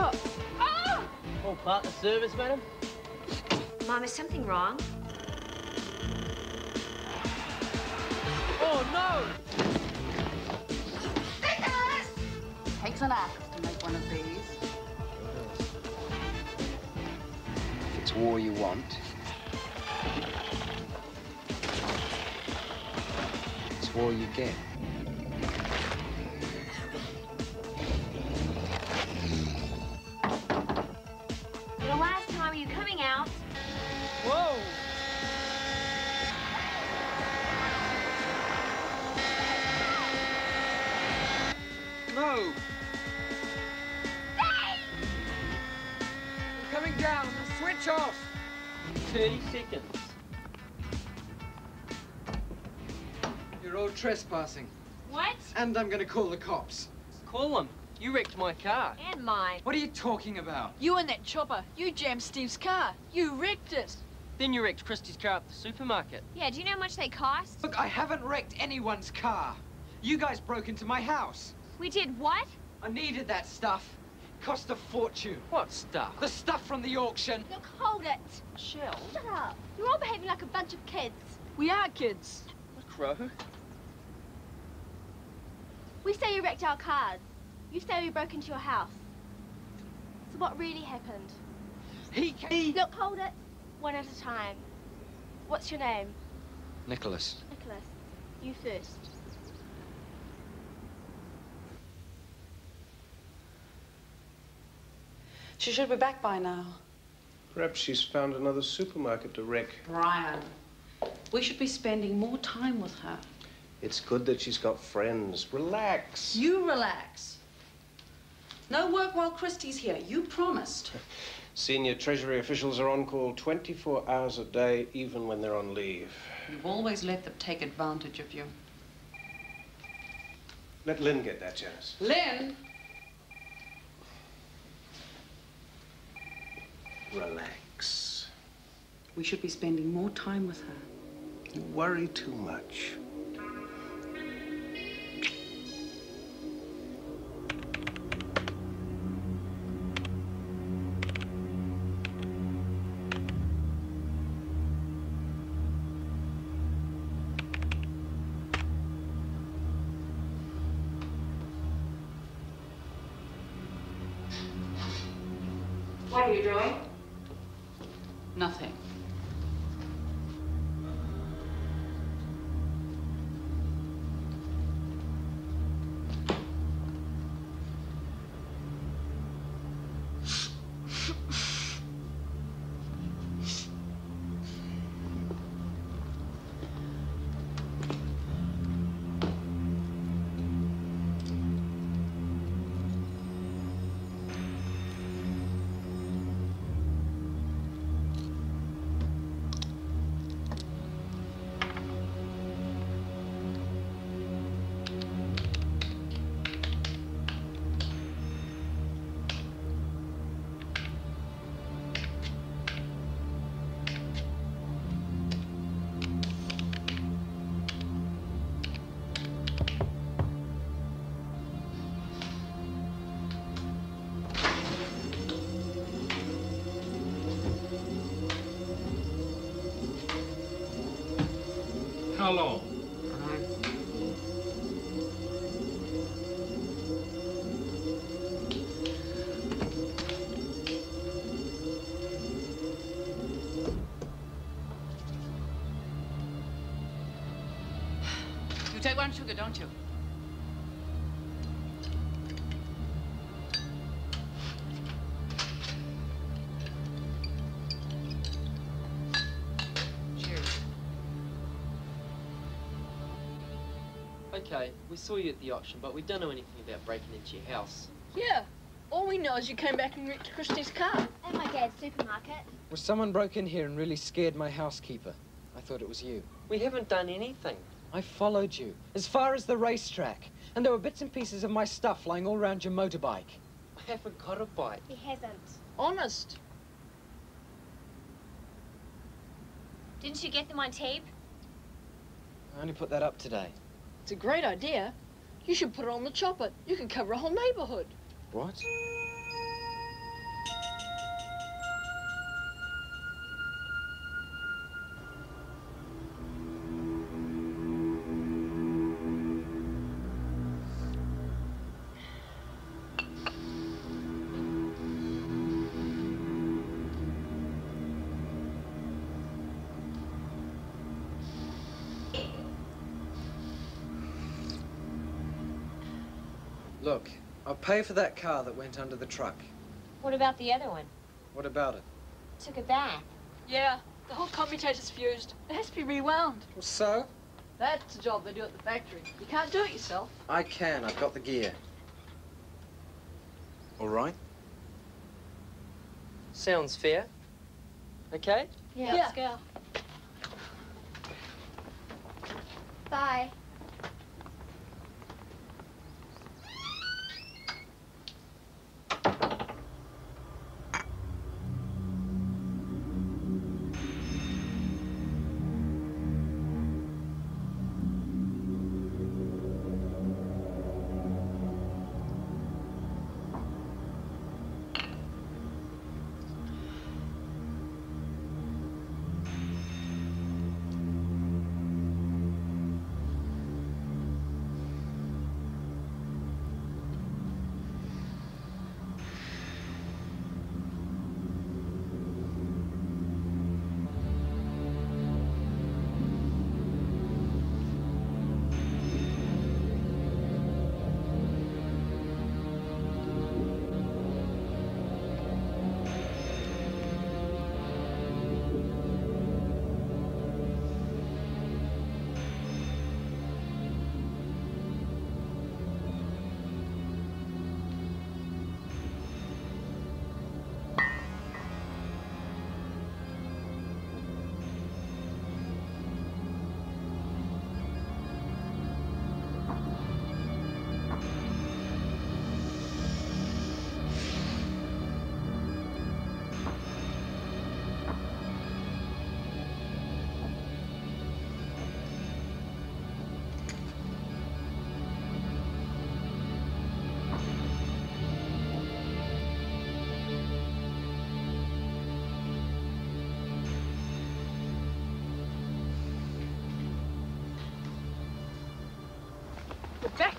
Oh. Oh! All part of the service, madam? Mom, is something wrong? Oh, no! Trespassing. What? And I'm gonna call the cops. Call them. You wrecked my car. And mine. What are you talking about? You and that chopper. You jammed Steve's car. You wrecked it. Then you wrecked Christie's car at the supermarket. Yeah, do you know how much they cost? Look, I haven't wrecked anyone's car. You guys broke into my house. We did what? I needed that stuff. Cost a fortune. What stuff? The stuff from the auction. Look, hold it. Shell. Shut up. You're all behaving like a bunch of kids. We are kids. Crow. We say you wrecked our cars. You say we broke into your house. So what really happened? He, he... Look, hold it. One at a time. What's your name? Nicholas. Nicholas. You first. She should be back by now. Perhaps she's found another supermarket to wreck. Brian, we should be spending more time with her. It's good that she's got friends. Relax. You relax. No work while Christie's here. You promised. Senior Treasury officials are on call 24 hours a day, even when they're on leave. You've always let them take advantage of you. Let Lynn get that, Janice. Lynn! Relax. We should be spending more time with her. You worry too much. How long? Saw you at the auction, but we don't know anything about breaking into your house. Yeah. All we know is you came back and wrecked Christie's car. At my dad's supermarket. Well, someone broke in here and really scared my housekeeper. I thought it was you. We haven't done anything. I followed you as far as the racetrack, and there were bits and pieces of my stuff lying all around your motorbike. I haven't got a bike. He hasn't. Honest. Didn't you get them on tape? I only put that up today. It's a great idea. You should put it on the chopper. You can cover a whole neighborhood. What? Look, I'll pay for that car that went under the truck. What about the other one? What about it? Took a bath. Yeah, the whole commutator's fused. It has to be rewound. Well, so? That's a job they do at the factory. You can't do it yourself. I can. I've got the gear. All right? Sounds fair. Okay? Yeah, let's go. Bye.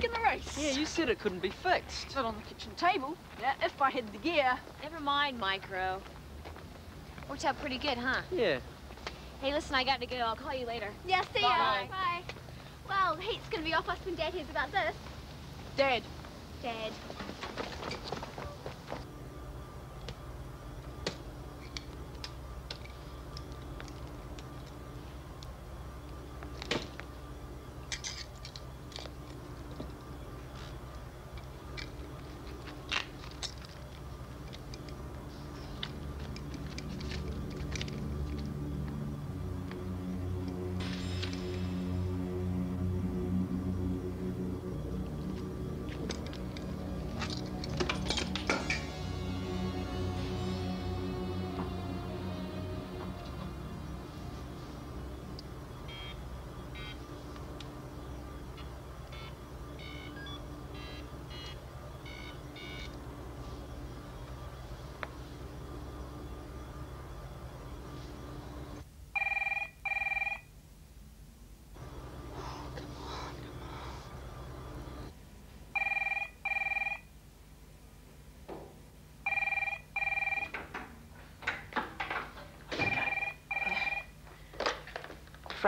In the race. Yeah, you said it couldn't be fixed. It's not on the kitchen table. Now, if I had the gear. Never mind, Micro. Worked out pretty good, huh? Yeah. Hey, listen, I got to go. I'll call you later. Yeah, see ya. Bye. Bye. Well, the heat's gonna be off us when Dad hears about this. Dad. Dad.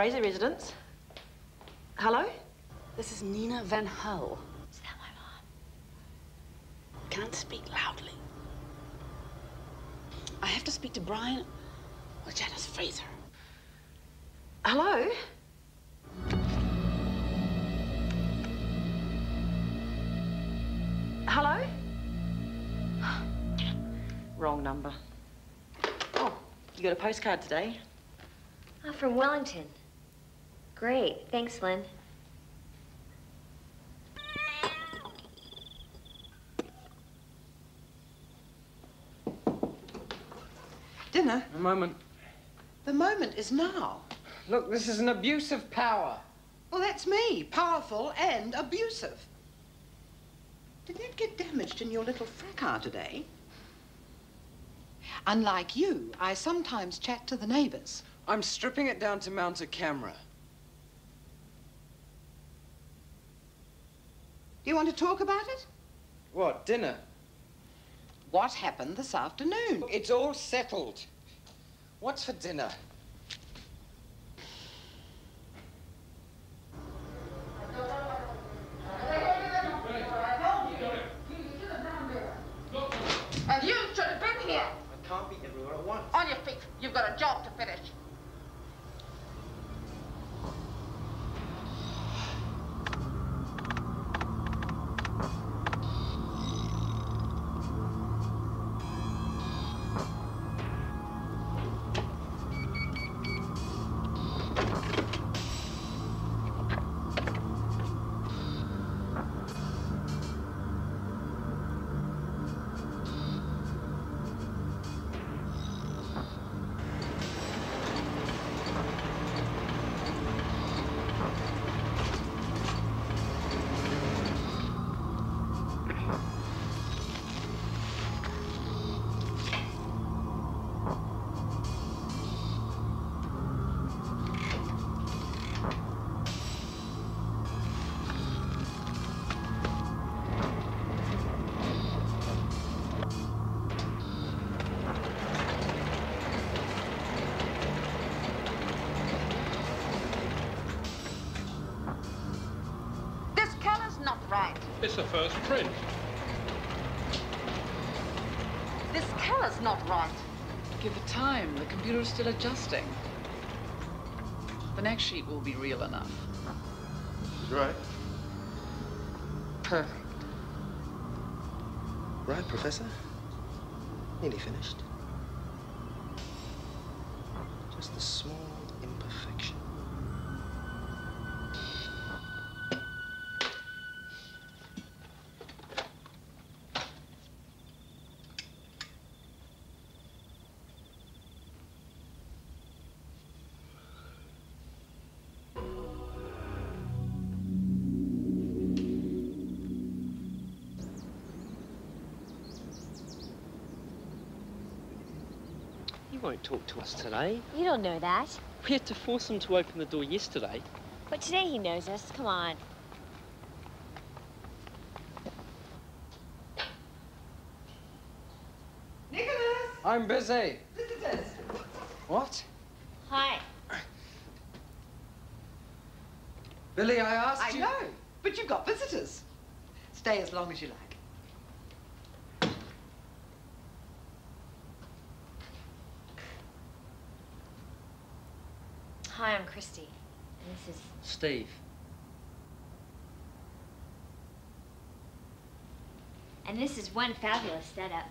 Fraser residence. Hello? This is Nina Van Hull. Is that my mom? Can't speak loudly. I have to speak to Brian or Janice Fraser. Hello? Hello? Wrong number. Oh, you got a postcard today? Oh, from Wellington. Great. Thanks, Lynn. Dinner? A moment. The moment is now. Look, this is an abuse of power. Well, that's me. Powerful and abusive. Did that get damaged in your little fracas today? Unlike you, I sometimes chat to the neighbors. I'm stripping it down to mount a camera. Do you want to talk about it? What, dinner? What happened this afternoon? It's all settled. What's for dinner? Right. It's the first print. This color's not right. Give it time. The computer's still adjusting. The next sheet will be real enough. Right. Perfect. Right, Professor? Nearly finished. Won't talk to us today. You don't know that. We had to force him to open the door yesterday. But today he knows us. Come on. Nicholas! I'm busy. Visitors! What? Hi. Billy, I asked I you... know, but you've got visitors. Stay as long as you like. Hi, I'm Christy. And this is Steve. and this is one fabulous setup.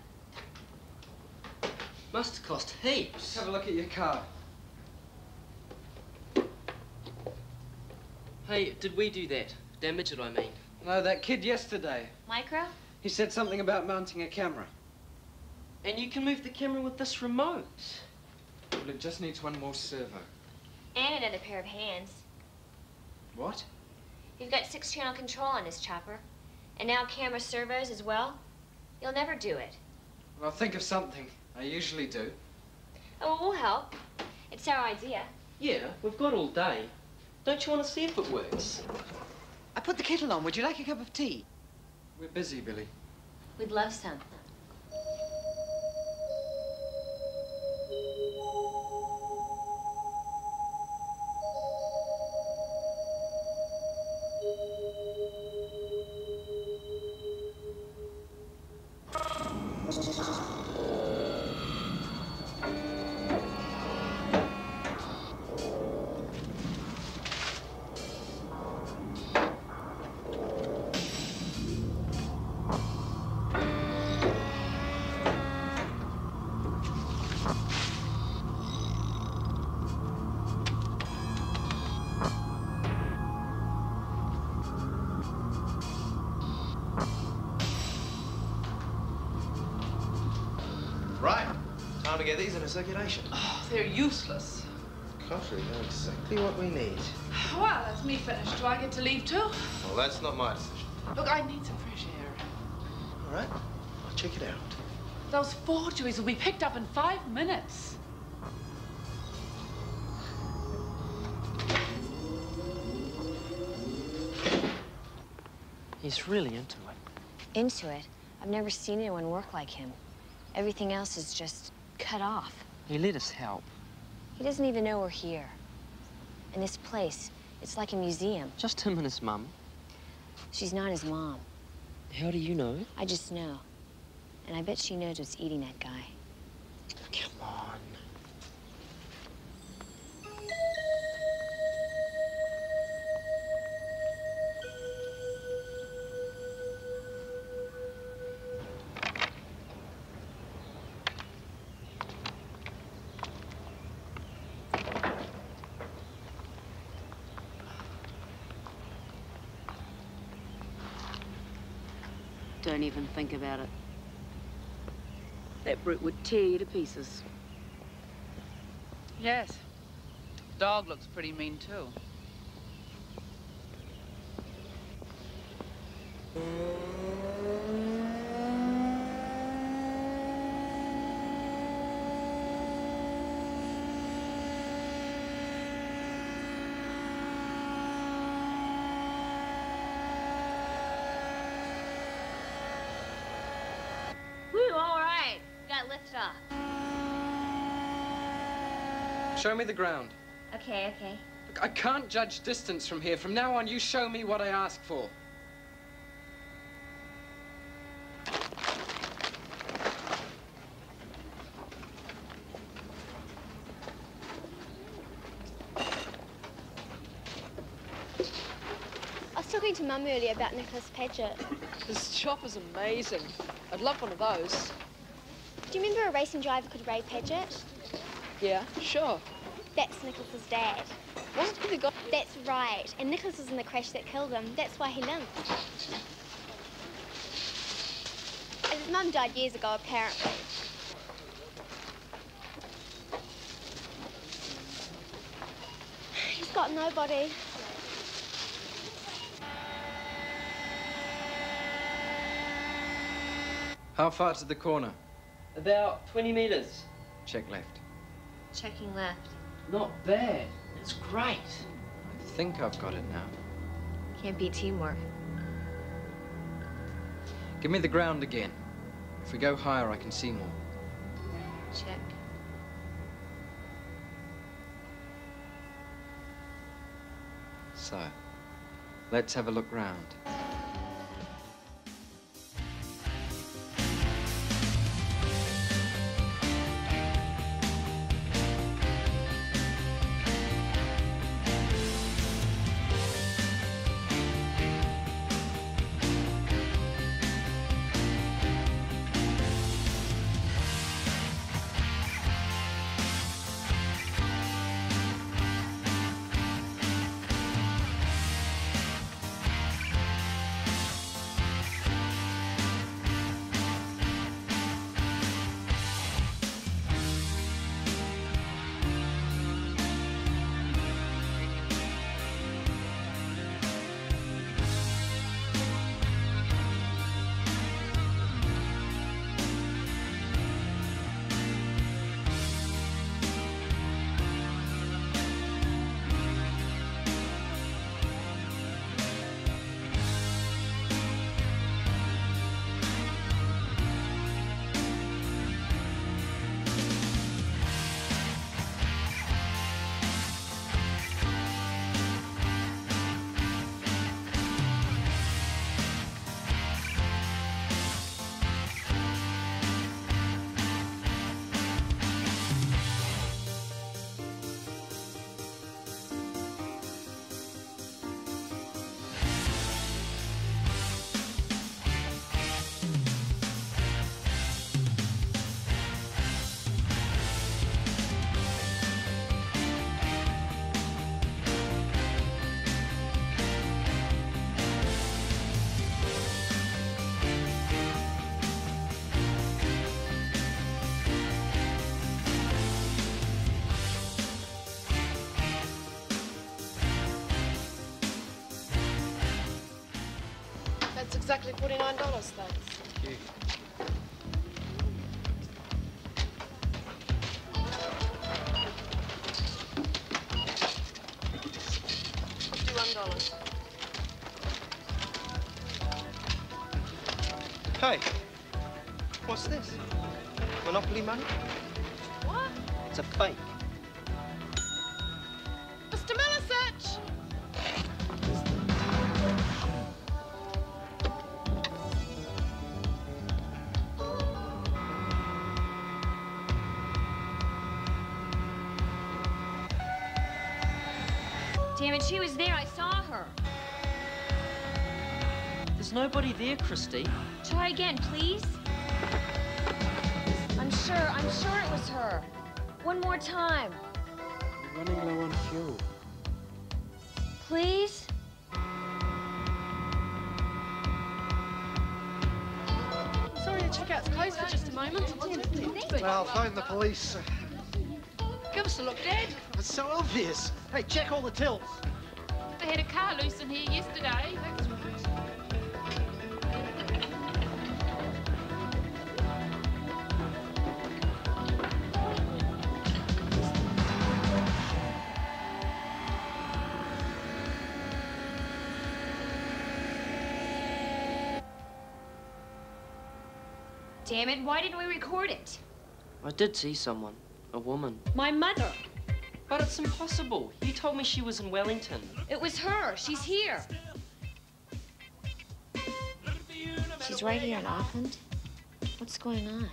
Must have cost heaps. Have a look at your car. Hey, did we do that? Damage it, I mean. No, that kid yesterday. Micro? He said something about mounting a camera. And you can move the camera with this remote. Well, it just needs one more servo. And another pair of hands. What? You've got six channel control on this chopper. And now camera servos as well. You'll never do it. Well, I'll think of something. I usually do. Oh, well, we'll help. It's our idea. Yeah, we've got all day. Don't you want to see if it works? I put the kettle on. Would you like a cup of tea? We're busy, Billy. We'd love some. Circulation. Oh, they're useless. Coffee, they know exactly what we need. Well, that's me finished. Do I get to leave too? Well, that's not my decision. Look, I need some fresh air. All right, I'll check it out. Those forgeries will be picked up in five minutes. He's really into it. Into it? I've never seen anyone work like him. Everything else is just cut off. He let us help. He doesn't even know we're here. And this place, it's like a museum. Just him and his mum. She's not his mom. How do you know? I just know. And I bet she knows what's eating that guy. Come on. Don't even think about it. That brute would tear you to pieces. Yes. Dog looks pretty mean too. Woo, all right. Got lifted off. Show me the ground. Okay, okay. Look, I can't judge distance from here. From now on, you show me what I ask for. I was talking to Mum earlier about Nicholas Paget. This chopper's amazing. I'd love one of those. Do you remember a racing driver called Ray Paget? Yeah, sure. That's Nicholas's dad. Wasn't he the guy? That's right. And Nicholas was in the crash that killed him. That's why he limped. And his mum died years ago, apparently. He's got nobody. How far to the corner? About 20 meters. Check left. Checking left. Not bad. It's great. I think I've got it now. Can't beat teamwork. Give me the ground again. If we go higher, I can see more. Check. So, let's have a look round. Exactly $49, There's nobody there, Christy. Try again, please. I'm sure, I'm sure it was her. One more time, We're running low on fuel. please. Sorry, the checkout's closed for just a moment. Well, I'll phone the police. Give us a look, Dad. It's so obvious. Hey, check all the tills. They had a car loose in here yesterday. Damn it, why didn't we record it? I did see someone. A woman. My mother. But it's impossible. You told me she was in Wellington. It was her. She's here. She's right here in Auckland. What's going on?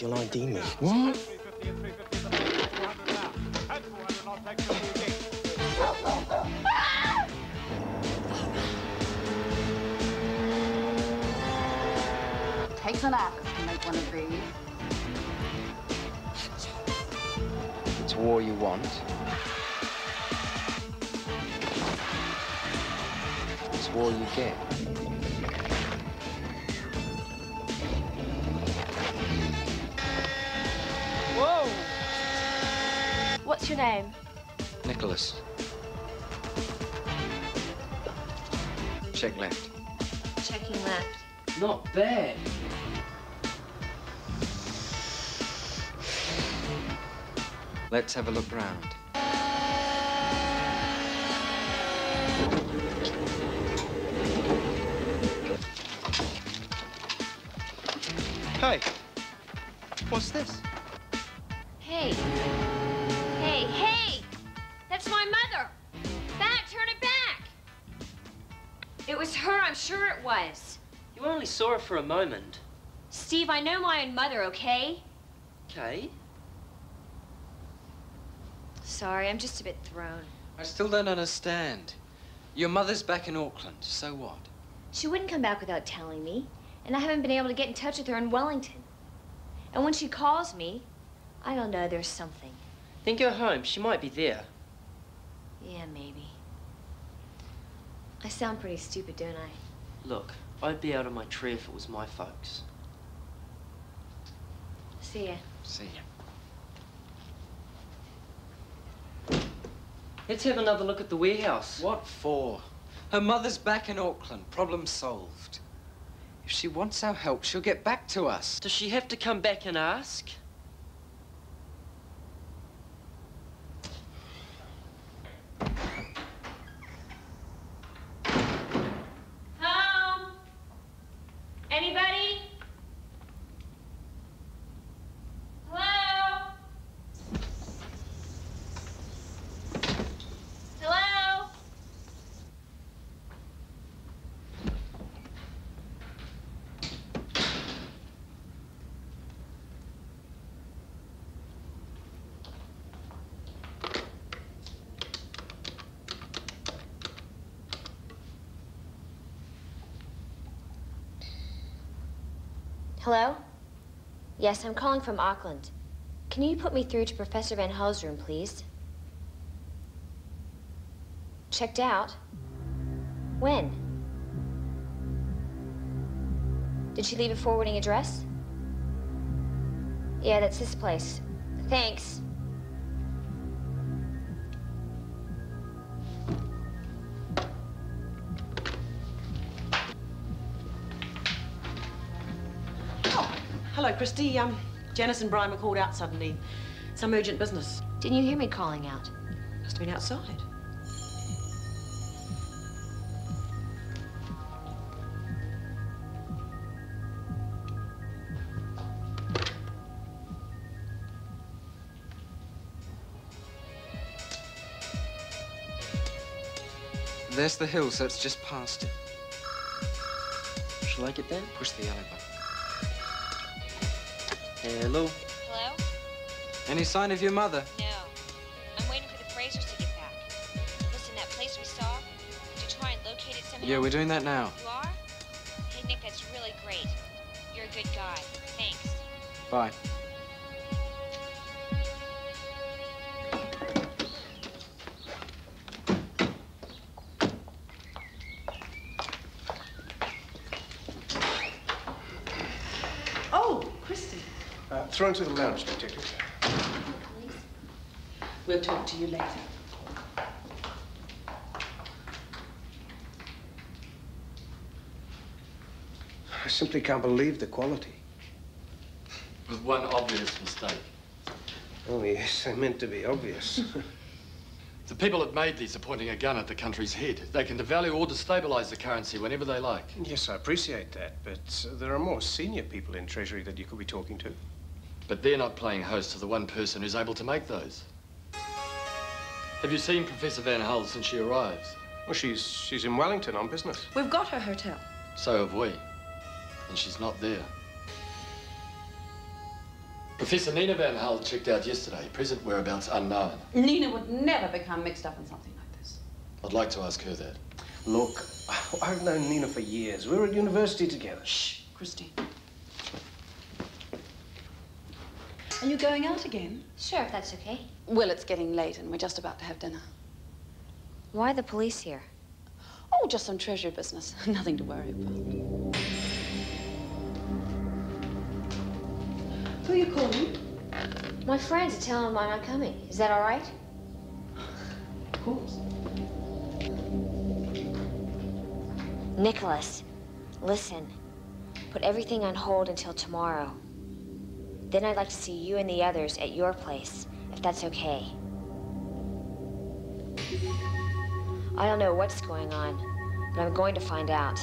She'll ID me. What? Takes an axe Let's have a look round. Hey, what's this? Hey. Hey, hey! That's my mother! Back, turn it back! It was her, I'm sure it was. You only saw her for a moment. Steve, I know my own mother, okay? Okay. Sorry, I'm just a bit thrown. I still don't understand. Your mother's back in Auckland, so what? She wouldn't come back without telling me, and I haven't been able to get in touch with her in Wellington. And when she calls me, I don't know, there's something. Then go home. She might be there. Yeah, maybe. I sound pretty stupid, don't I? Look, I'd be out of my tree if it was my folks. See ya. See ya. Let's have another look at the warehouse. What for? Her mother's back in Auckland. Problem solved. If she wants our help, she'll get back to us. Does she have to come back and ask? Home? Anybody? Hello? Hello? Hello? Yes, I'm calling from Auckland. Can you put me through to Professor Van Hull's room, please? Checked out? When? Did she leave a forwarding address? Yeah, that's this place. Thanks. Hello, Christy. Um, Janice and Brian were called out suddenly. Some urgent business. Didn't you hear me calling out? Must have been outside. There's the hill, so it's just past it. Shall I get there? Push the yellow button. Hello? Hello? Any sign of your mother? No. I'm waiting for the Frasers to get back. Listen, that place we saw, did you try and locate it somehow? Yeah, we're doing that now. You are? Hey, Nick, that's really great. You're a good guy. Thanks. Bye. Throw into the lounge, Detective. We'll talk to you later. I simply can't believe the quality. With one obvious mistake. Oh, yes, they meant to be obvious. The people that made these are pointing a gun at the country's head. They can devalue or destabilize the currency whenever they like. yes, I appreciate that, but uh, there are more senior people in Treasury that you could be talking to. But they're not playing host to the one person who's able to make those. Have you seen Professor Van Hull since she arrives? Well, she's, she's in Wellington on business. We've got her hotel. So have we. And she's not there. Professor Nina Van Hull checked out yesterday. Present whereabouts unknown. Nina would never become mixed up in something like this. I'd like to ask her that. Look, I've known Nina for years. We were at university together. Shh, Christy. Are you going out again? Sure, if that's okay. Well, it's getting late and we're just about to have dinner. Why the police here? Oh, just some treasury business. Nothing to worry about. Who are you calling? My friends are telling them I'm not coming. Is that all right? Of course. Nicholas, listen. Put everything on hold until tomorrow. Then I'd like to see you and the others at your place, if that's okay. I don't know what's going on, but I'm going to find out.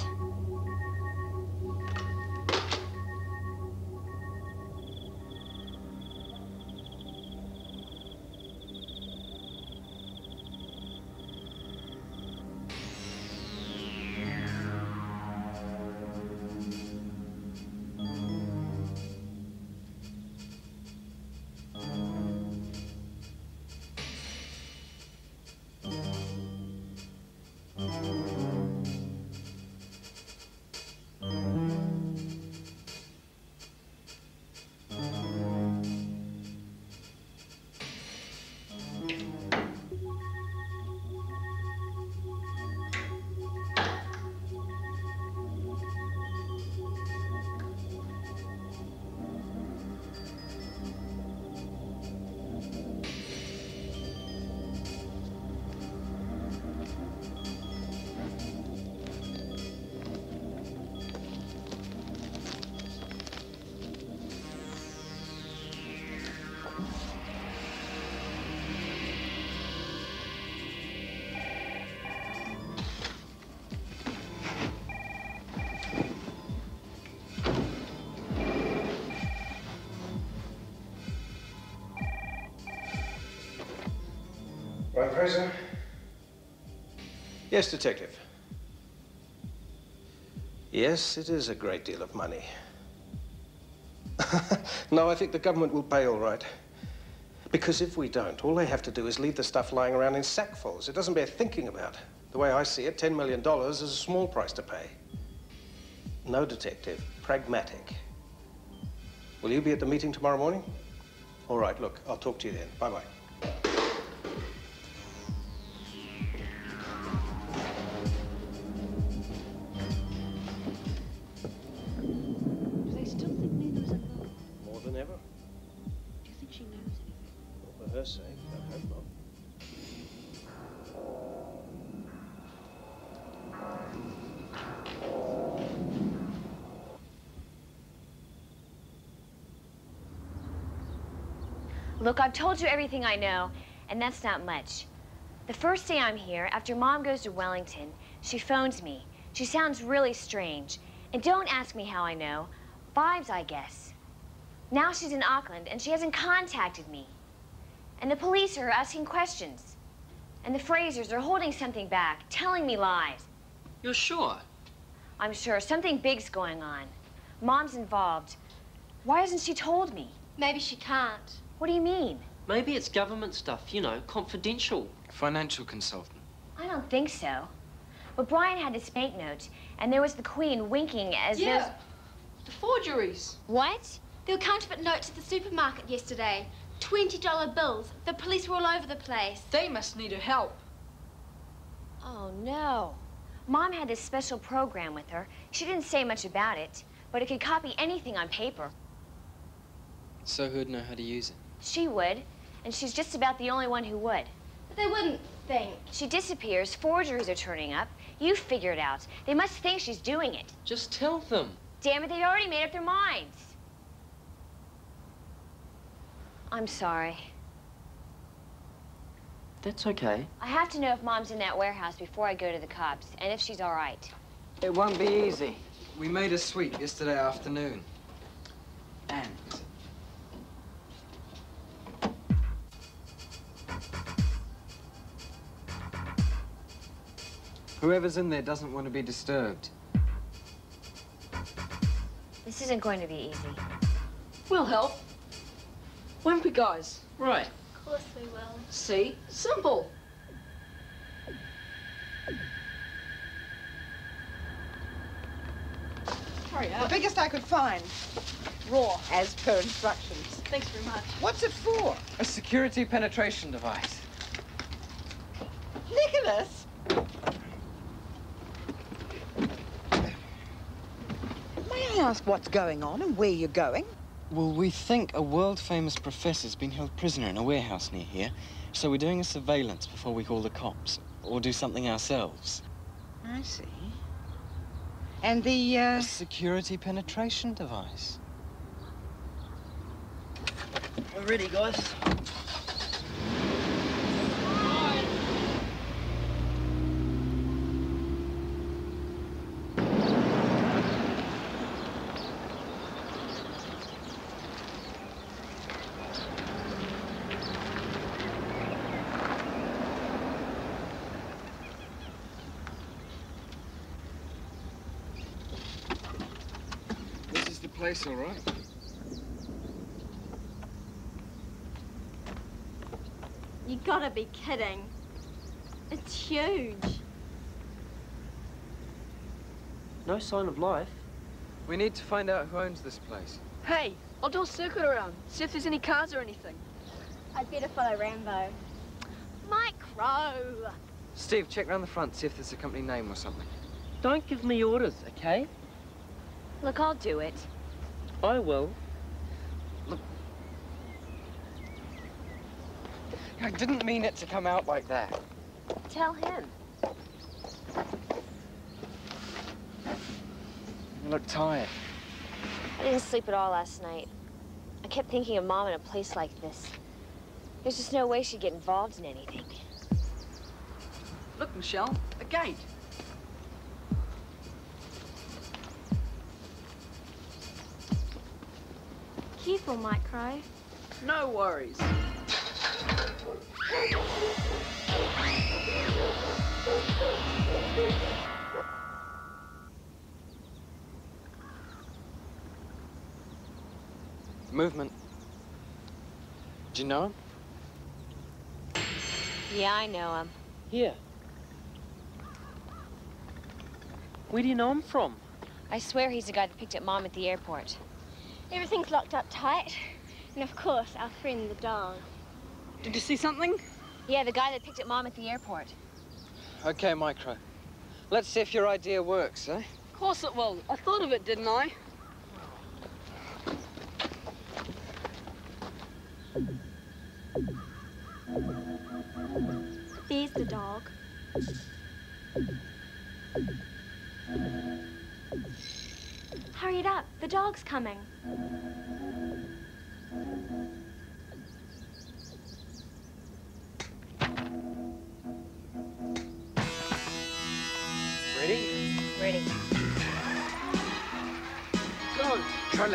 Yes, Detective. Yes, it is a great deal of money. no, I think the government will pay all right. Because if we don't, all they have to do is leave the stuff lying around in sackfuls. It doesn't bear thinking about. The way I see it, $10 million is a small price to pay. No, Detective. Pragmatic. Will you be at the meeting tomorrow morning? All right, look, I'll talk to you then. Bye-bye. I've told you everything I know, and that's not much. The first day I'm here, after Mom goes to Wellington, she phones me. She sounds really strange. And don't ask me how I know. Vibes, I guess. Now she's in Auckland, and she hasn't contacted me. And the police are asking questions. And the Frasers are holding something back, telling me lies. You're sure? I'm sure something big's going on. Mom's involved. Why hasn't she told me? Maybe she can't. What do you mean? Maybe it's government stuff, you know, confidential. Financial consultant. I don't think so. But Brian had his banknote, and there was the Queen winking as Yeah. those... The forgeries. What? There were counterfeit notes at the supermarket yesterday. $20 bills. The police were all over the place. They must need her help. Oh, no. Mom had this special program with her. She didn't say much about it, but it could copy anything on paper. So who'd know how to use it? She would, and she's just about the only one who would. But they wouldn't think. She disappears, forgeries are turning up. You figure it out. They must think she's doing it. Just tell them. Damn it, they've already made up their minds. I'm sorry. That's okay. I have to know if Mom's in that warehouse before I go to the cops, and if she's all right. It won't be easy. We made a sweep yesterday afternoon. And whoever's in there doesn't want to be disturbed. This isn't going to be easy. We'll help. Wimpy guys. Right. Of course we will. See? Simple. Hurry up. The biggest I could find. Raw, as per instructions. Thanks very much. What's it for? A security penetration device. Nicholas! May I ask what's going on and where you're going? Well, we think a world-famous professor's been held prisoner in a warehouse near here, so we're doing a surveillance before we call the cops, or do something ourselves. I see. And the, uh... Security penetration device. We're ready, guys. Place, all right. You gotta be kidding. It's huge. No sign of life. We need to find out who owns this place. Hey, I'll do a circuit around. See if there's any cars or anything. I'd better follow Rambo. Mike Crow. Steve, check round the front, see if there's a company name or something. Don't give me orders, okay? Look, I'll do it. I will. Look. I didn't mean it to come out like that. Tell him. You look tired. I didn't sleep at all last night. I kept thinking of Mom in a place like this. There's just no way she'd get involved in anything. Look, Michelle, a gate. Careful, might cry. No worries. Movement. Do you know him? Yeah, I know him. Here. Where do you know him from? I swear he's the guy that picked up Mom at the airport. Everything's locked up tight. And of course, our friend the dog. Did you see something? Yeah, the guy that picked up Mom at the airport. Okay, Micro. Let's see if your idea works, eh? Of course it will. I thought of it, didn't I? There's the dog. The dog's coming. Ready? Ready. Go. Try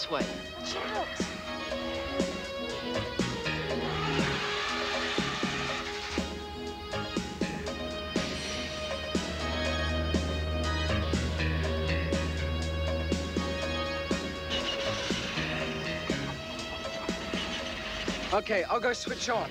this way. Out! Okay, I'll go switch on.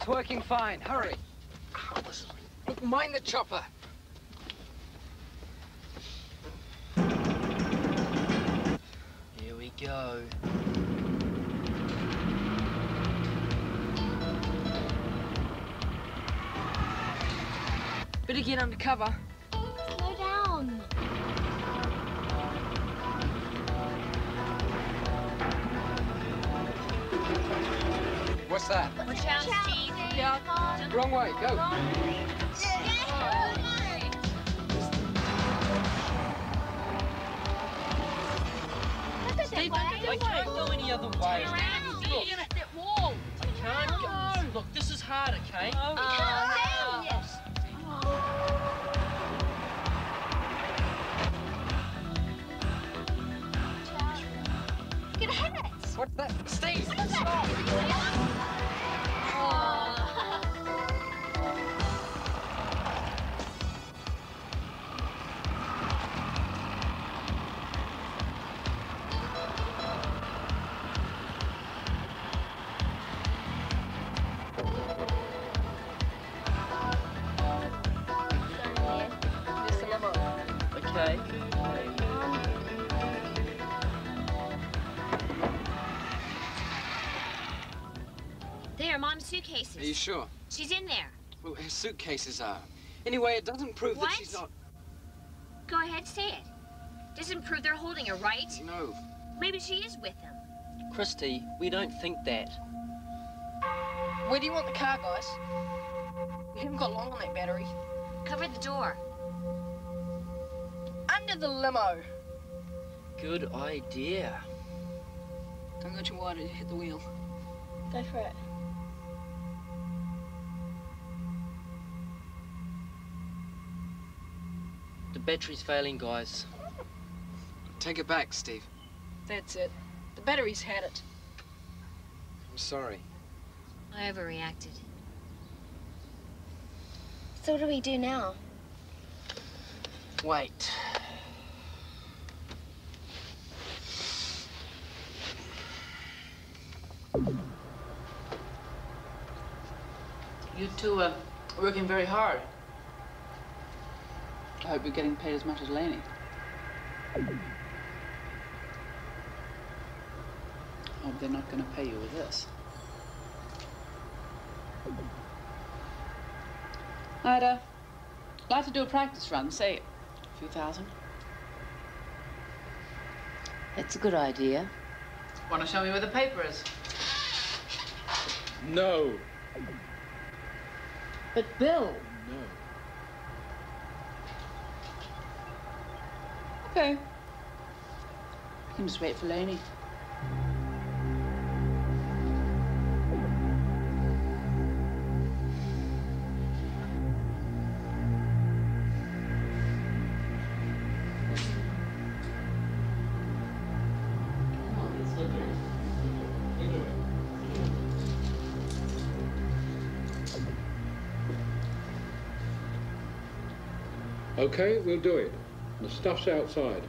It's working fine. Hurry. Look, mind the chopper. Here we go. Better get under cover. Slow down. What's that? Watch out. Yeah. Wrong way. Go. Steve, I can't go any other way. Around. Look, You're gonna hit that wall. I can't go. Look, this is hard, okay? Oh, oh, Get hit it! What's that? Steve, stop. Sure? She's in there. Well, her suitcases are. Anyway, it doesn't prove What? that she's not. Go ahead, say it. Doesn't prove they're holding her, right? No. Maybe she is with him. Christy, we don't think that. Where do you want the car, guys? We haven't got long on that battery. Cover the door. Under the limo. good idea. Don't go too wide or you hit the wheel. Go for it. Battery's failing, guys. Take it back, Steve. That's it. The battery's had it. I'm sorry. I overreacted. So what do we do now? Wait. You two are working very hard. I hope you're getting paid as much as Laney. I hope they're not going to pay you with this. I'd uh, like to do a practice run, say a few thousand. That's a good idea. Want to show me where the paper is? No. But Bill. No. Okay. I can just wait for Laney. Okay, we'll do it. The stuff's outside.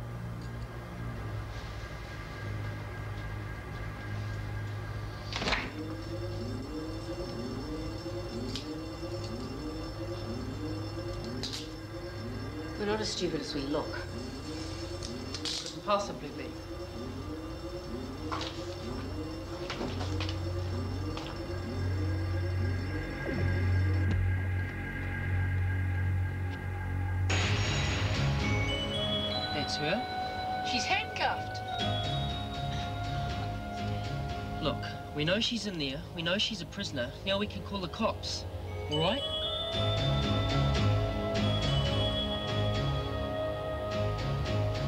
We're not as stupid as we look. Couldn't possibly be. That's her. She's handcuffed. Look, we know she's in there. We know she's a prisoner. Now we can call the cops. All right?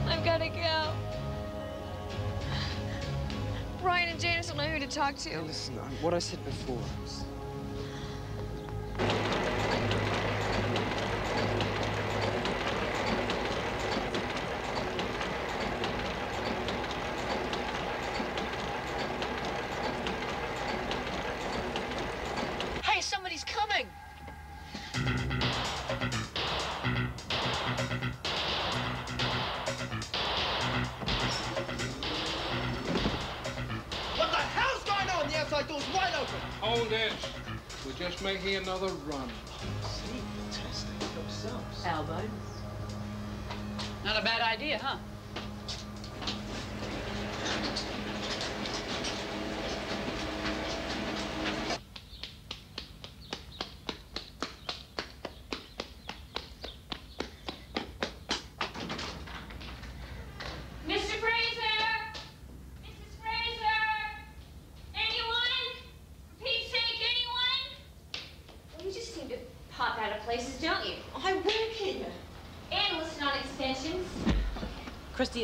I've got to go. Brian and Janice don't know who to talk to. Listen, I- what I said before.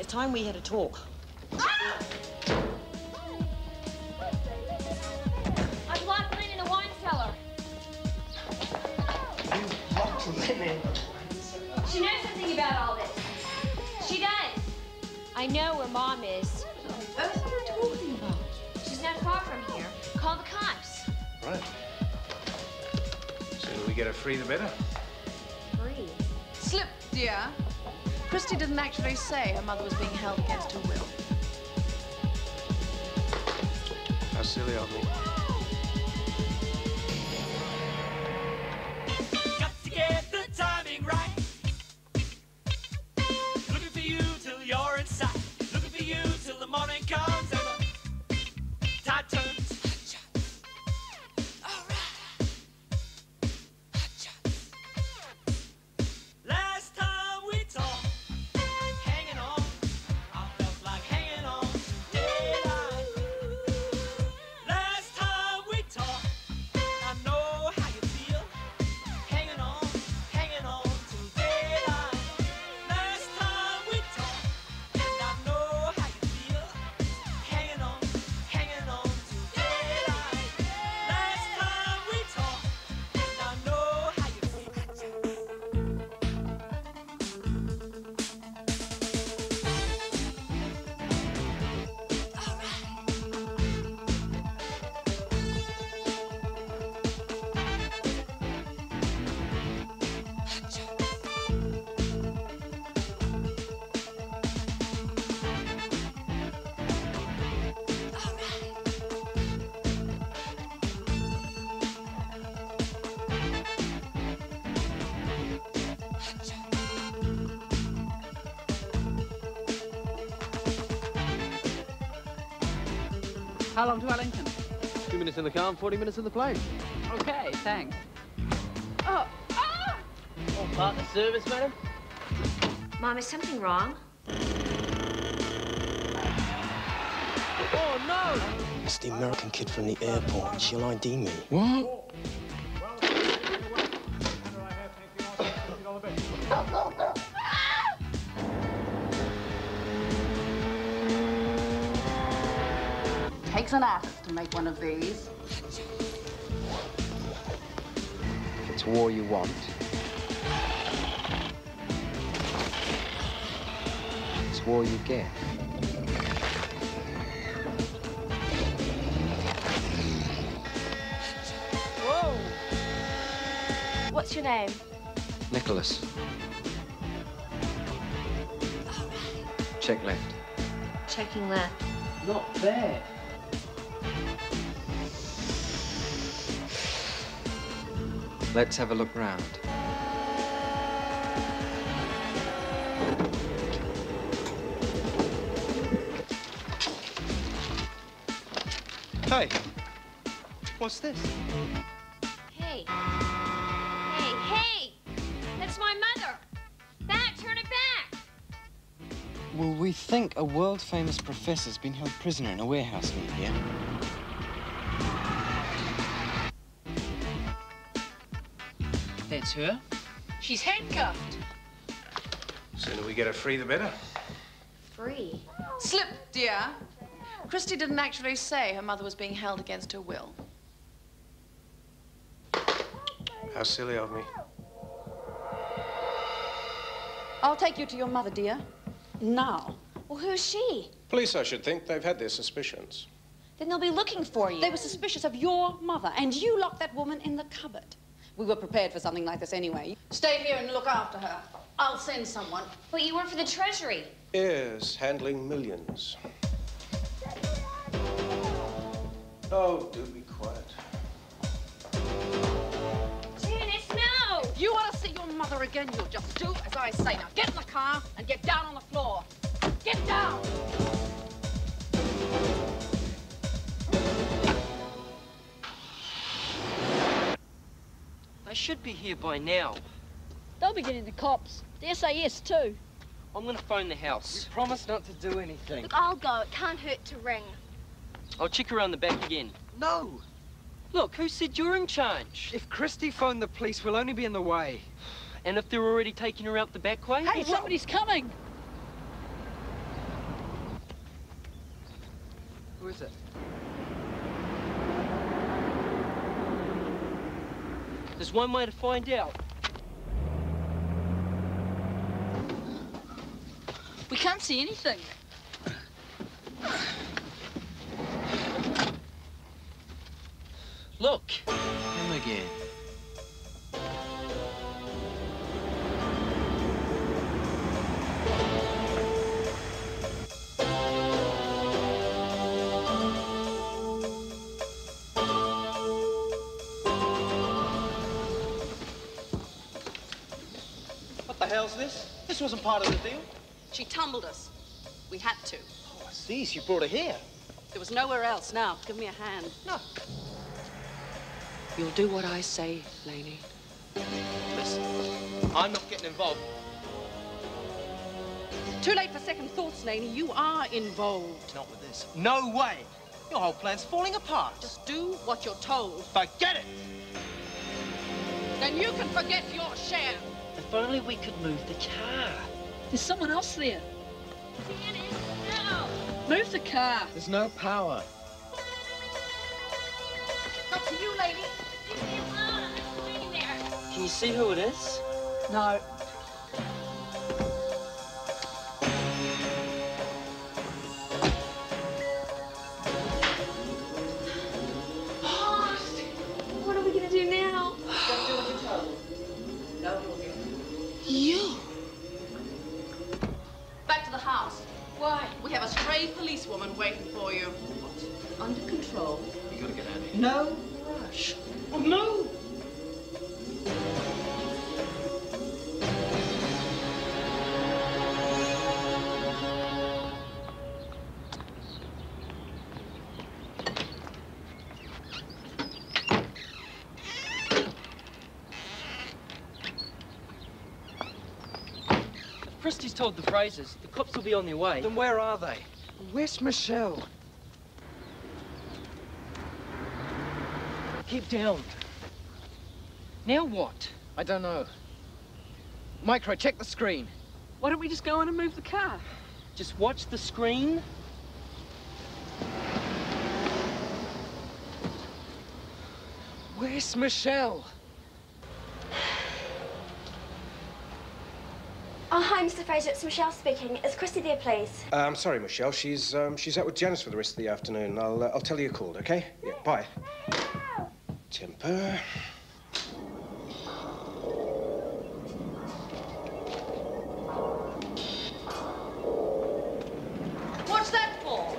Time we had a talk. Say her mother was being held How long to Wellington? Two minutes in the car and 40 minutes in the plane. Okay, thanks. Oh, ah! All part of the service, madam? Mom, is something wrong? Oh, no! It's the American kid from the airport. She'll ID me. What? If you want, it's war you get. Whoa! What's your name? Nicholas. Check left. Checking left. Not there. Let's have a look round. Hey, what's this? Hey. Hey, hey! That's my mother! Back, turn it back! Well, we think a world-famous professor's been held prisoner in a warehouse near here. That's her. She's handcuffed. Sooner we get her free, the better. Free. Slip, dear. Christy didn't actually say her mother was being held against her will. How silly of me. I'll take you to your mother, dear. Now. Well, who's she? Police, I should think. They've had their suspicions. Then they'll be looking for you. They were suspicious of your mother, and you locked that woman in the cupboard. We were prepared for something like this anyway. Stay here and look after her. I'll send someone. But you work for the Treasury. Yes, handling millions. Oh, do be quiet. Janice, no! If you want to see your mother again, you'll just do as I say. Now get in the car and get down on the floor. Get down! They should be here by now. They'll be getting the cops. The SAS too. I'm gonna phone the house. You Promise not to do anything. Look, I'll go. It can't hurt to ring. I'll check around the back again. No! Look, who said you're in charge? If Christy phoned the police, we'll only be in the way. And if they're already taking her out the back way? Hey, somebody's coming. Who is it? There's one way to find out. We can't see anything. Look! Him again. This? Wasn't part of the deal. She tumbled us. We had to. Oh, I see. You brought her here. There was nowhere else. Now, give me a hand. No. You'll do what I say, Laney. Listen, I'm not getting involved. Too late for second thoughts, Laney. You are involved. Not with this. No way. Your whole plan's falling apart. Just do what you're told. Forget it. Then you can forget your share. If only we could move the car. There's someone else there. Janice, no! Move the car. There's no power. Up to you, lady. Leave me alone. I'm just waiting there. Can you see who it is? No. stray policewoman waiting for you. What? Under control. You gotta get out of here. No rush. Oh, no! Christy's told the Frasers. The cops will be on their way. Then where are they? Where's Michelle? Keep down. Now what? I don't know. Micro, check the screen. Why don't we just go in and move the car? Just watch the screen. Where's Michelle? Hi, Mr. Fraser. It's Michelle speaking. Is Christy there, please? Uh, I'm sorry, Michelle. She's um, she's out with Janice for the rest of the afternoon. I'll uh, I'll tell her you called, okay? Yeah. Bye. Temper. What's that for?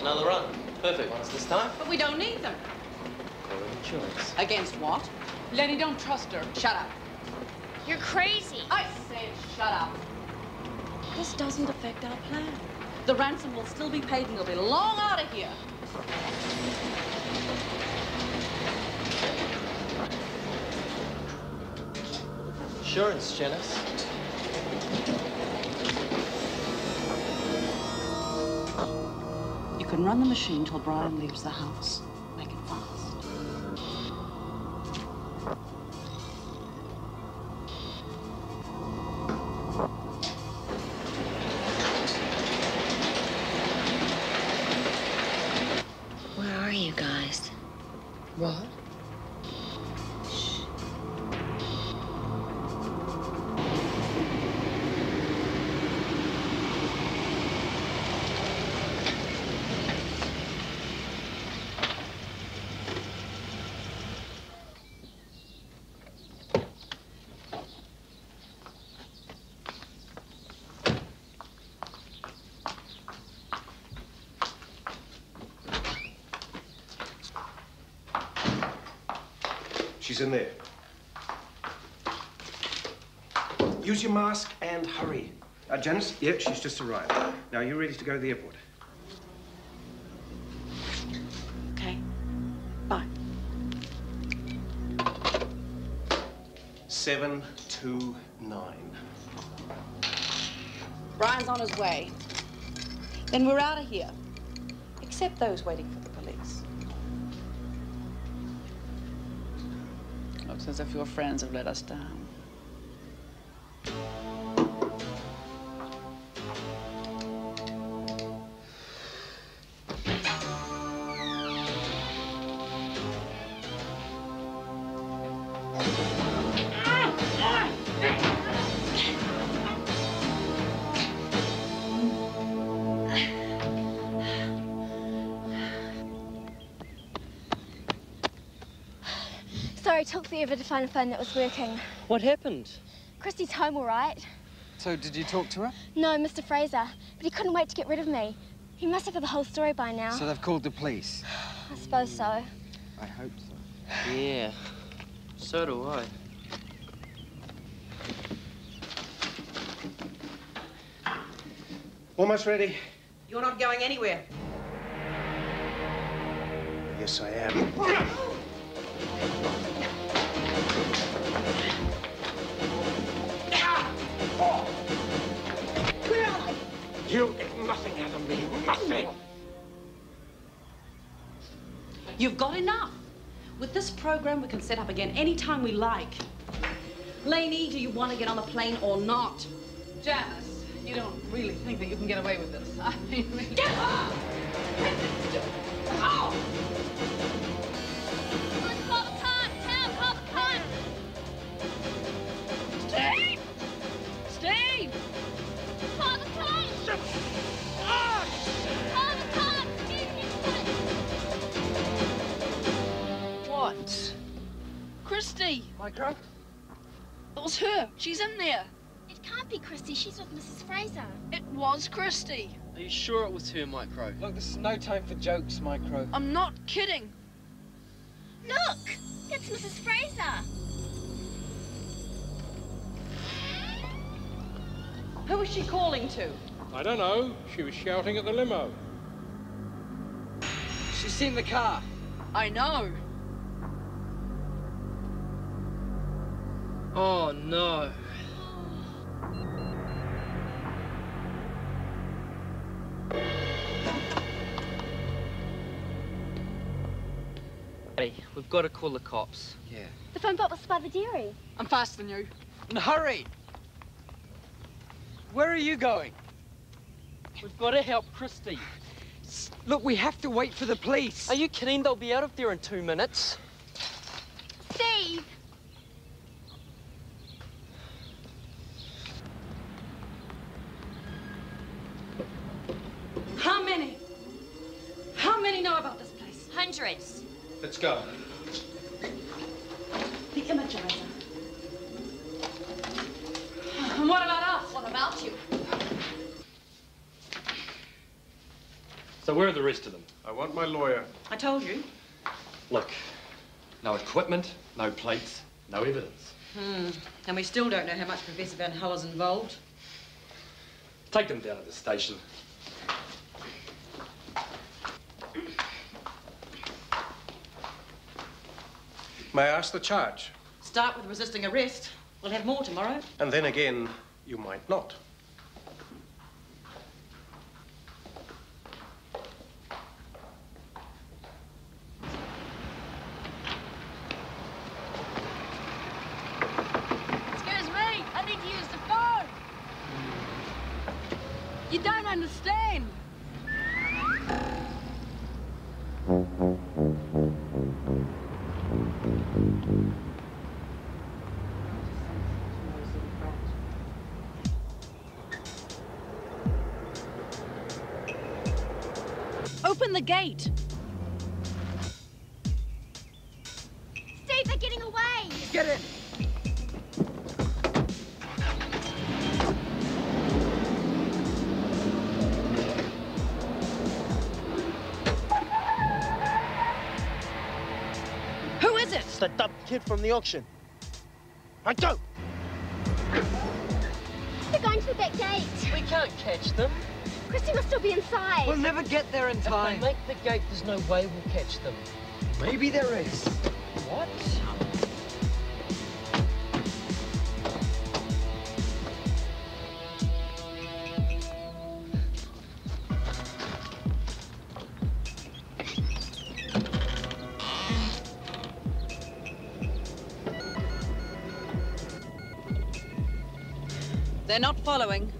Another run. Perfect ones this time. But we don't need them. Call it insurance. Against what? Lenny, don't trust her. Shut up. You're crazy. I said shut up. This doesn't affect our plan. The ransom will still be paid and you'll be long out of here. Insurance, Janice. You can run the machine till Brian leaves the house. She's in there. Use your mask and hurry. Uh, Janice? Yeah, she's just arrived. Now, you're ready to go to the airport? Okay. Bye. Seven, two, nine. Brian's on his way. Then we're out of here. Except those waiting for As if your friends have let us down. Sorry, it took to find a phone that was working. What happened? Christy's home, all right? So, did you talk to her? No, Mr. Fraser. But he couldn't wait to get rid of me. He must have had the whole story by now. So they've called the police. I suppose so. I hope so. Yeah. So do I. Almost ready. You're not going anywhere. Yes, I am. nothing. You've got enough. With this program, we can set up again anytime we like. Lainey, do you want to get on the plane or not? Janice, you don't really think that you can get away with this. I mean, get up! Call oh! Christy! Micro? It was her. She's in there. It can't be Christy. She's with Mrs. Fraser. It was Christy. Are you sure it was her, Micro? Look, this is no time for jokes, Micro. I'm not kidding. Look! It's Mrs. Fraser. Who was she calling to? I don't know. She was shouting at the limo. She's seen the car. I know. Oh no. Hey, we've got to call the cops. Yeah. The phone bot was by the dairy. I'm faster than you. And hurry! Where are you going? We've got to help Christy. Look, we have to wait for the police. Are you kidding? They'll be out of there in two minutes. Equipment, no plates, no evidence. Hmm. And we still don't know how much Professor Van Hull is involved. Take them down to the station. May I ask the charge? Start with resisting arrest. We'll have more tomorrow. And then again, you might not. From the auction. I don't. They're going to the back gate. We can't catch them. Christy must still be inside. We'll never get there in If they time. make the gate, there's no way we'll catch them. Maybe there is. What? They're not following.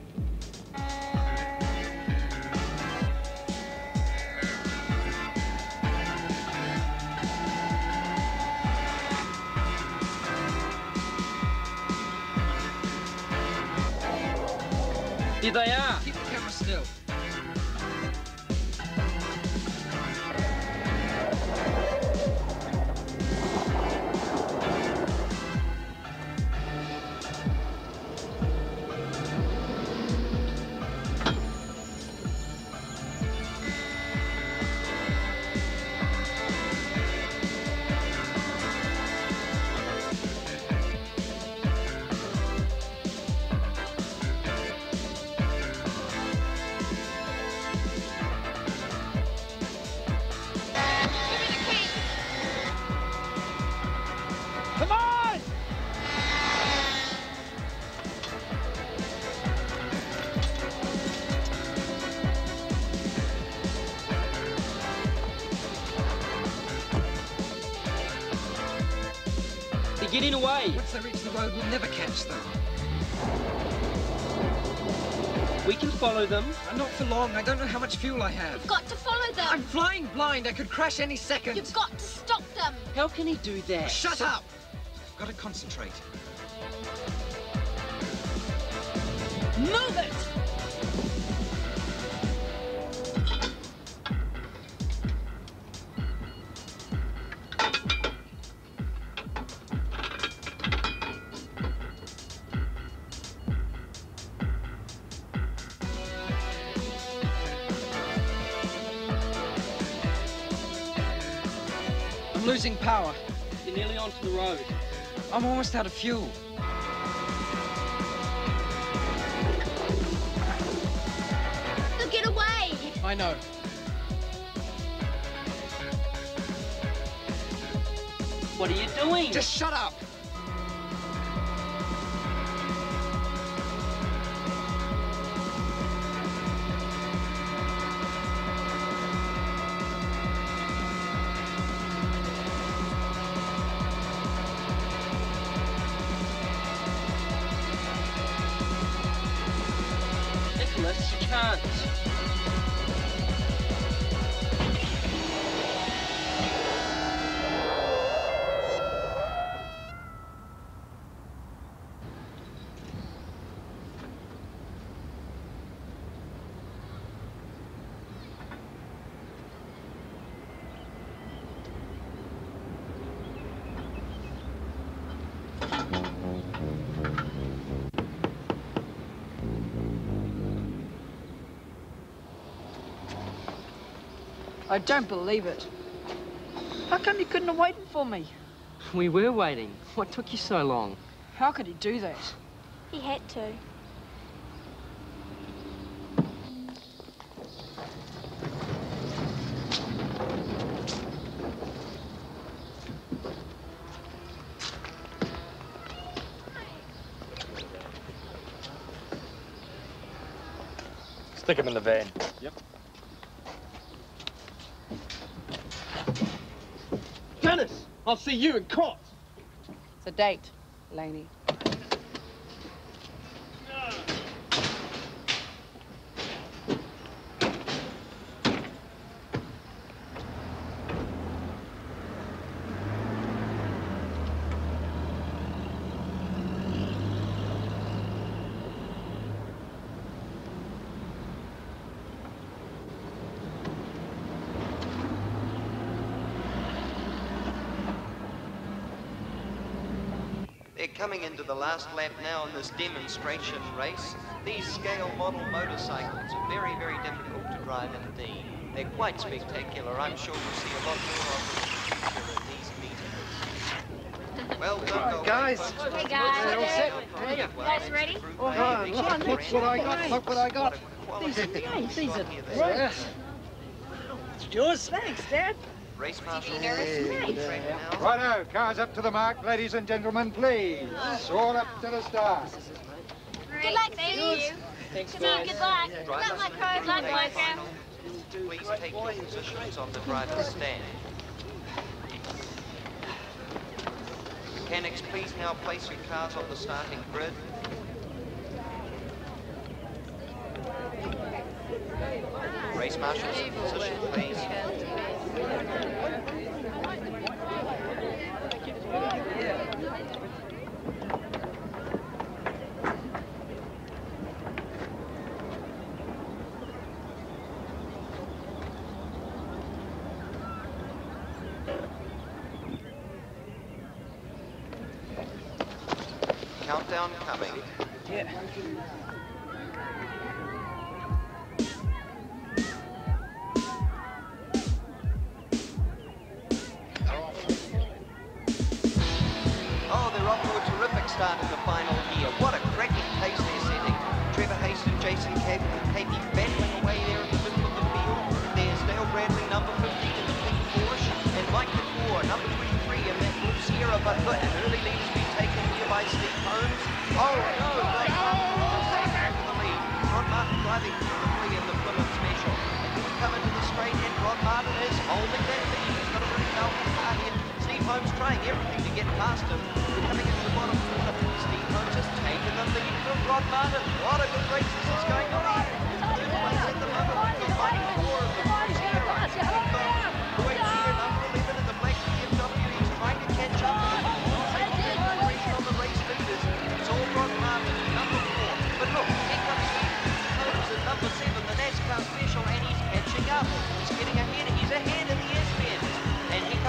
Getting away. Once they reach the road, we'll never catch them. We can follow them. Uh, Not for long. I don't know how much fuel I have. You've got to follow them. I'm flying blind. I could crash any second. You've got to stop them. How can he do that? Shut up! I've got to concentrate. Move it! I'm almost out of fuel. They'll get away. I know. What are you doing? Just shut up! I don't believe it. How come you couldn't have waited for me? We were waiting. What took you so long? How could he do that? He had to. Stick him in the van. Yep. Janice, I'll see you in court. It's a date, Laney. They're coming into the last lap now in this demonstration race. These scale model motorcycles are very, very difficult to drive indeed. They're quite spectacular. I'm sure you'll see a lot more of them in the future at these meetings. Well done, Right, guys. Hey, guys. They're all set. Hey, you guys ready? Oh, hi, look, look what I got, look what I got. These are nice. These are Yeah. great. It's yours. Thanks, Dad. Race marshal. Righto, cars up to the mark, ladies and gentlemen, please. All up to the start. Good luck, baby. Thanks, Come on, good luck. Good luck, Micro. Good luck, Micro. Please take your positions on the driver's stand. Mechanics, please now place your cars on the starting grid. Race marshals, position, Countdown coming. Yeah. Oh, they're off to a terrific start in the final here. What a cracking pace they're setting. Trevor Haston, Jason Cape, Capey battling away there in the middle of the field. There's Dale Bradley, number 15 in the pink Porsche, and Mike DeCour, number 23 in that blue Sierra, but an early lead has been taken here by Steve Holmes. Oh, no! They for the Martin driving beautifully in the Plymouth Special. We come into the straight, and Rod Martin is holding that lead. He's got a pretty powerful car here. Steve Holmes trying everything to get past him. We're coming into the bottom corner. Steve Holmes has taken the lead from Rod Martin. What a good race this is going on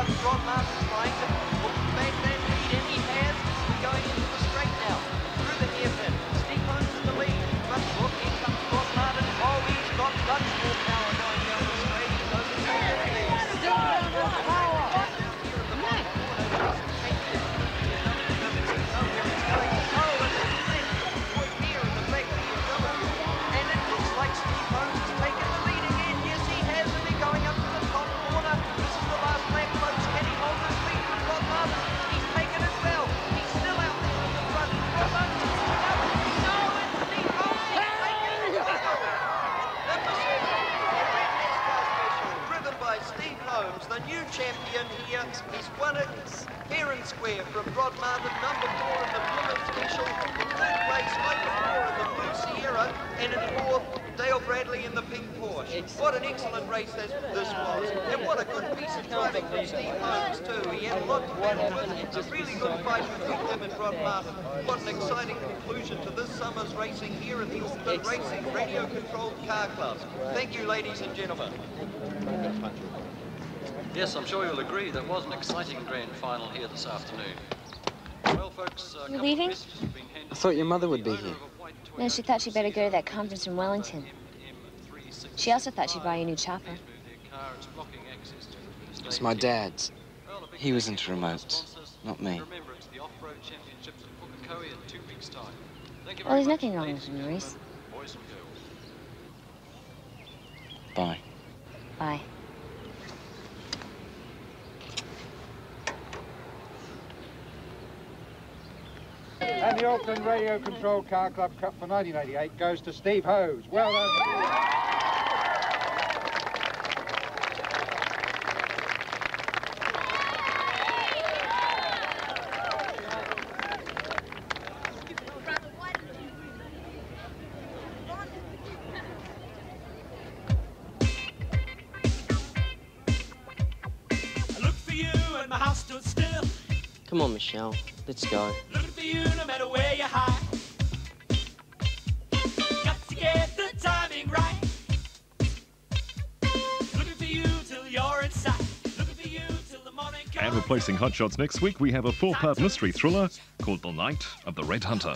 And here comes the new champion here. He's won it fair and square from Rod Martin, number four in the Plymouth Special. In third place, Michael Moore in the Blue Sierra. And in fourth, Dale Bradley in the pink Porsche. What an excellent race this, this was. And what a good piece of driving from Steve Holmes, too. He had a lot to battle with. A really good fight between him and Rod Martin. What an exciting conclusion to this summer's racing here at the Auckland Racing Radio Controlled Car Club. Thank you, ladies and gentlemen. Yes, I'm sure you'll agree that was an exciting grand final here this afternoon. Well, folks, uh, You leaving? I thought your mother would be here. No, she thought she'd better go to that conference in Wellington. She also thought she'd buy you a new chopper. It's blocking access to the interstate. It's my dad's. Well, a big He was thank into you to remotes, not me. Remember, it's the off-road championships at Pukekohe in two weeks' time. Thank you Oh, very there's nothing wrong with and Maurice. gentlemen, Boys and girls. Bye. Bye. And the Auckland Radio Control Car Club Cup for 1988 goes to Steve Holmes. Well done, Steve. I looked for you and my house stood still. Come on, Michelle. Let's go. You no matter where you hide. Got to get the timing right. Looking for you till you're inside. Looking for you till the morning comes. And replacing Hot Shots next week, we have a four part mystery thriller called The Night of the Red Hunter.